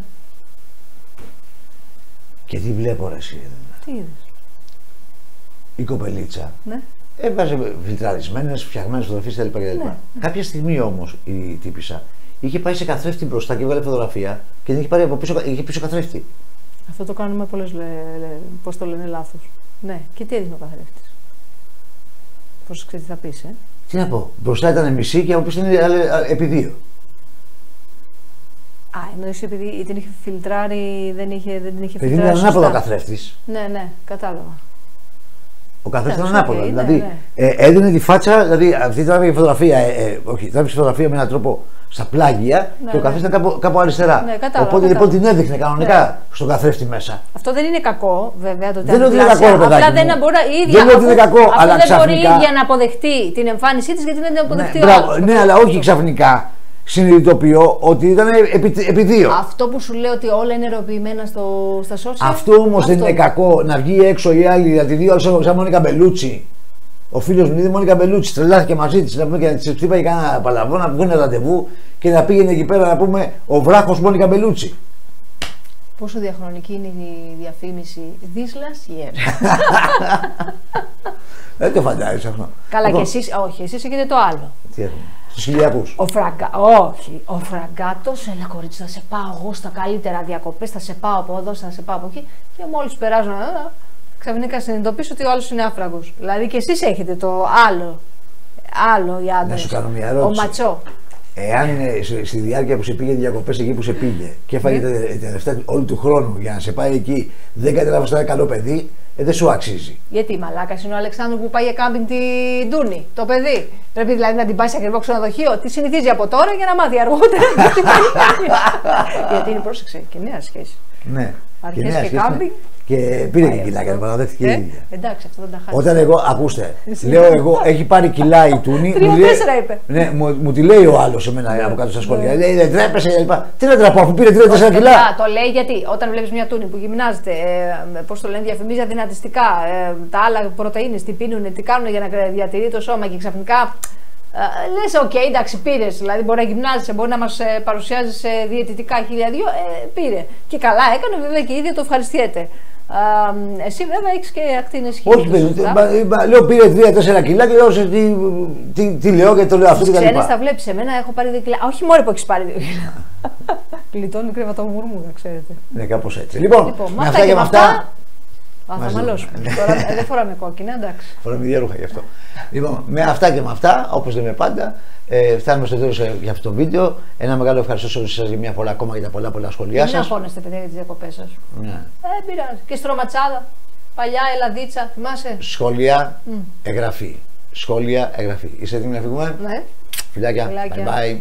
Και τι βλέπω ρε εσύ. εδώ. Τι είδες; Η κοπελίτσα Ναι. Έβαζε φιλτραρισμένε, φτιαγμένες φωτογραφίες κτλ. κτλ. Ναι. Κάποια στιγμή όμως η τύπησα είχε πάει σε καθρέφτη μπροστά και έβγαλε φωτογραφία και την είχε πάρει από πίσω, είχε πίσω καθρέφτη. Αυτό το κάνουμε πολλές, λέ, λέ, πώς το λένε λάθος. Ναι, και τι έδινε ο καθρέφτης. Πώς ξέρεις τι θα πεις, ε; Τι να πω, μπροστά ήταν μισή και από πίσω ήταν ε, επί δύο. Α, εννοείς επειδή την είχε φιλτράρει, δεν είχε, δεν την είχε Επειδή φιλτράρει ήταν ανάποδο ο σωστά. καθρέφτης. Ναι, ναι, κατάλαβα. Ο καθρέφτης Ναι, ήταν οκ, ανάποδο. ναι, δηλαδή ναι. ε, έδινε τη φάτσα, δηλαδή αυτή τράβηκε φωτογραφία, ε, ε, όχι, τράβηκε φωτογραφία με έναν τρόπο στα πλάγια Ναι, και ο ναι. καθρέφτη ήταν κάπου, κάπου αριστερά. Ναι, κατάλαβα, Οπότε λοιπόν κατάλαβα. την έδειχνε κανονικά Ναι. στον καθρέφτη μέσα. Αυτό δεν είναι κακό, βέβαια. Το Δεν λέω ότι είναι διπλάσια. κακό, ρε παιδάκι Απλά μου. δεν μπορεί η ίδια. Δεν λέω ότι είναι αφού- κακό, αφού αλλά δεν μπορεί η ξαφνικά- ίδια να αποδεχτεί την εμφάνισή της, γιατί δεν την αποδεχτεί Ναι, ο μπράβο, άλλος. ναι, αλλά όχι ξαφνικά. Συνειδητοποιώ ότι ήταν επί, επί δύο. Αυτό που σου λέω ότι όλα είναι ερωτημένα στο, στα social. Αυτό όμως δεν είναι κακό να βγει έξω η άλλη, δηλαδή δύο άλλε σαν Μόνικα Μπελούτσι. Ο φίλος μου είδε Μόνικα Μπελούτσι, τρελάθηκε μαζί της να πούμε και να της χτύπαγε κανένα παλαβό, να βγουν ραντεβού και να πήγαινε εκεί πέρα να πούμε ο βράχος Μόνικα Μπελούτσι. Πόσο διαχρονική είναι η διαφήμιση Δίσλα Γερ. Δεν το φαντάζεσαι αυτό. Καλά, Λοιπόν, και εσείς, όχι, εσείς έχετε το άλλο. Τι έχουμε. Στου χιλιακού. Ο Φραγκα... Όχι, ο Φραγκάτος, έλα κορίτσι, θα σε πάω εγώ στα καλύτερα διακοπές, θα σε πάω από εδώ, θα σε πάω από εκεί. Και μόλις περάζουν, α, ξαφνικά συνειδητοποιήσω ότι ο άλλος είναι άφραγος. Δηλαδή και εσείς έχετε το άλλο. Άλλο οι άντρε. Να σου κάνω μια Ο ερώτηση. ματσό. Εάν ε, σε- στη διάρκεια που σε πήγε διακοπές εκεί που σε πήγε και έφαγε Ναι. τα τα λεφτά όλου του χρόνου για να σε πάει εκεί, δεν κατάλαβε ότι ήταν καλό παιδί, ε, δεν σου αξίζει. Γιατί μαλάκα είναι ο Αλεξάνδρου που πάει για κάμπινγκ την Τούνη, το παιδί. Πρέπει δηλαδή να την πάει σε ακριβό ξενοδοχείο. Τι συνηθίζει από τώρα για να μάθει αργότερα. τι κάνει. Γιατί είναι πρόσεξε και νέα σχέση. Ναι. Αρχές νέα και σχέση, ναι. Κάμπινγκ. Και πήρε και Πάει κιλά και αυτό. παραδέχτηκε η Ε, ίδια. εντάξει, αυτό δεν τα χάσεις. Όταν εγώ, ακούστε, Εσύ. λέω εγώ, έχει πάρει κιλά η Τούνη. Τρία, μου λέει- τέσσερα είπε. Ναι, μου, μου τη λέει ο άλλος εμένα από κάτω στα σχόλια. Λέει, δεν τρέπεσαι κλπ. Τι να ντραπώ, αφού πήρε 3-4 κιλά. Παιδιά, το λέει γιατί όταν βλέπεις μια Τούνη που γυμνάζεται, ε, πώς το λένε, διαφημίζει αδυνατιστικά, ε, τα άλλα πρωτεΐνες, τι πίνουν, τι κάνουν για να διατηρεί το σώμα και ξαφνικά. Ε, Λες, οκ, εντάξει, πήρες. Δηλαδή, μπορεί να γυμνάζεσαι, μπορεί να μας ε, παρουσιάζεις σε διαιτητικά χίλια δύο. Ε, πήρε. Και καλά έκανε, βέβαια και η ίδια το ευχαριστιέται. Ε, εσύ, βέβαια, έχεις και ακτίνες χίλια. Όχι, παιδί, μα- μα- λέω πήρε 3-4 κιλά και λέω σε τι, τι, τι λέω και το λέω αυτό Στι και τα ξένες λοιπά. τα βλέπεις. Εμένα έχω πάρει δύο κιλά. Όχι μόνο που έχεις πάρει δύο κιλά. Γλιτώνει κρεβατομουρμούρα, ξέρετε. Ναι, κάπως έτσι. Λοιπόν, Λοιπόν, με αυτά και με αυτά. Α, θα Μαζί μαλώσουμε. δούμε. Τώρα ε, δεν φοράμε κόκκινα, εντάξει. Φοράμε ίδια ρούχα γι' αυτό. Λοιπόν, με αυτά και με αυτά, όπως λέμε πάντα, ε, φτάνουμε στο τέλος για αυτό το βίντεο. Ένα μεγάλο ευχαριστώ σε όλους σας για μια φορά ακόμα για τα πολλά πολλά σχόλιά Μην σας. αγχώνεστε, παιδιά, για τις διακοπές σας. Ναι. Ε, πειράζει. Και στρωματσάδα. Παλιά ελαδίτσα, θυμάσαι; Σχόλια, εγγραφή. Σχόλια, εγγραφή. Είστε έτοιμοι να φύγουμε; Ναι. Φιλάκια. Φιλάκια. Bye bye.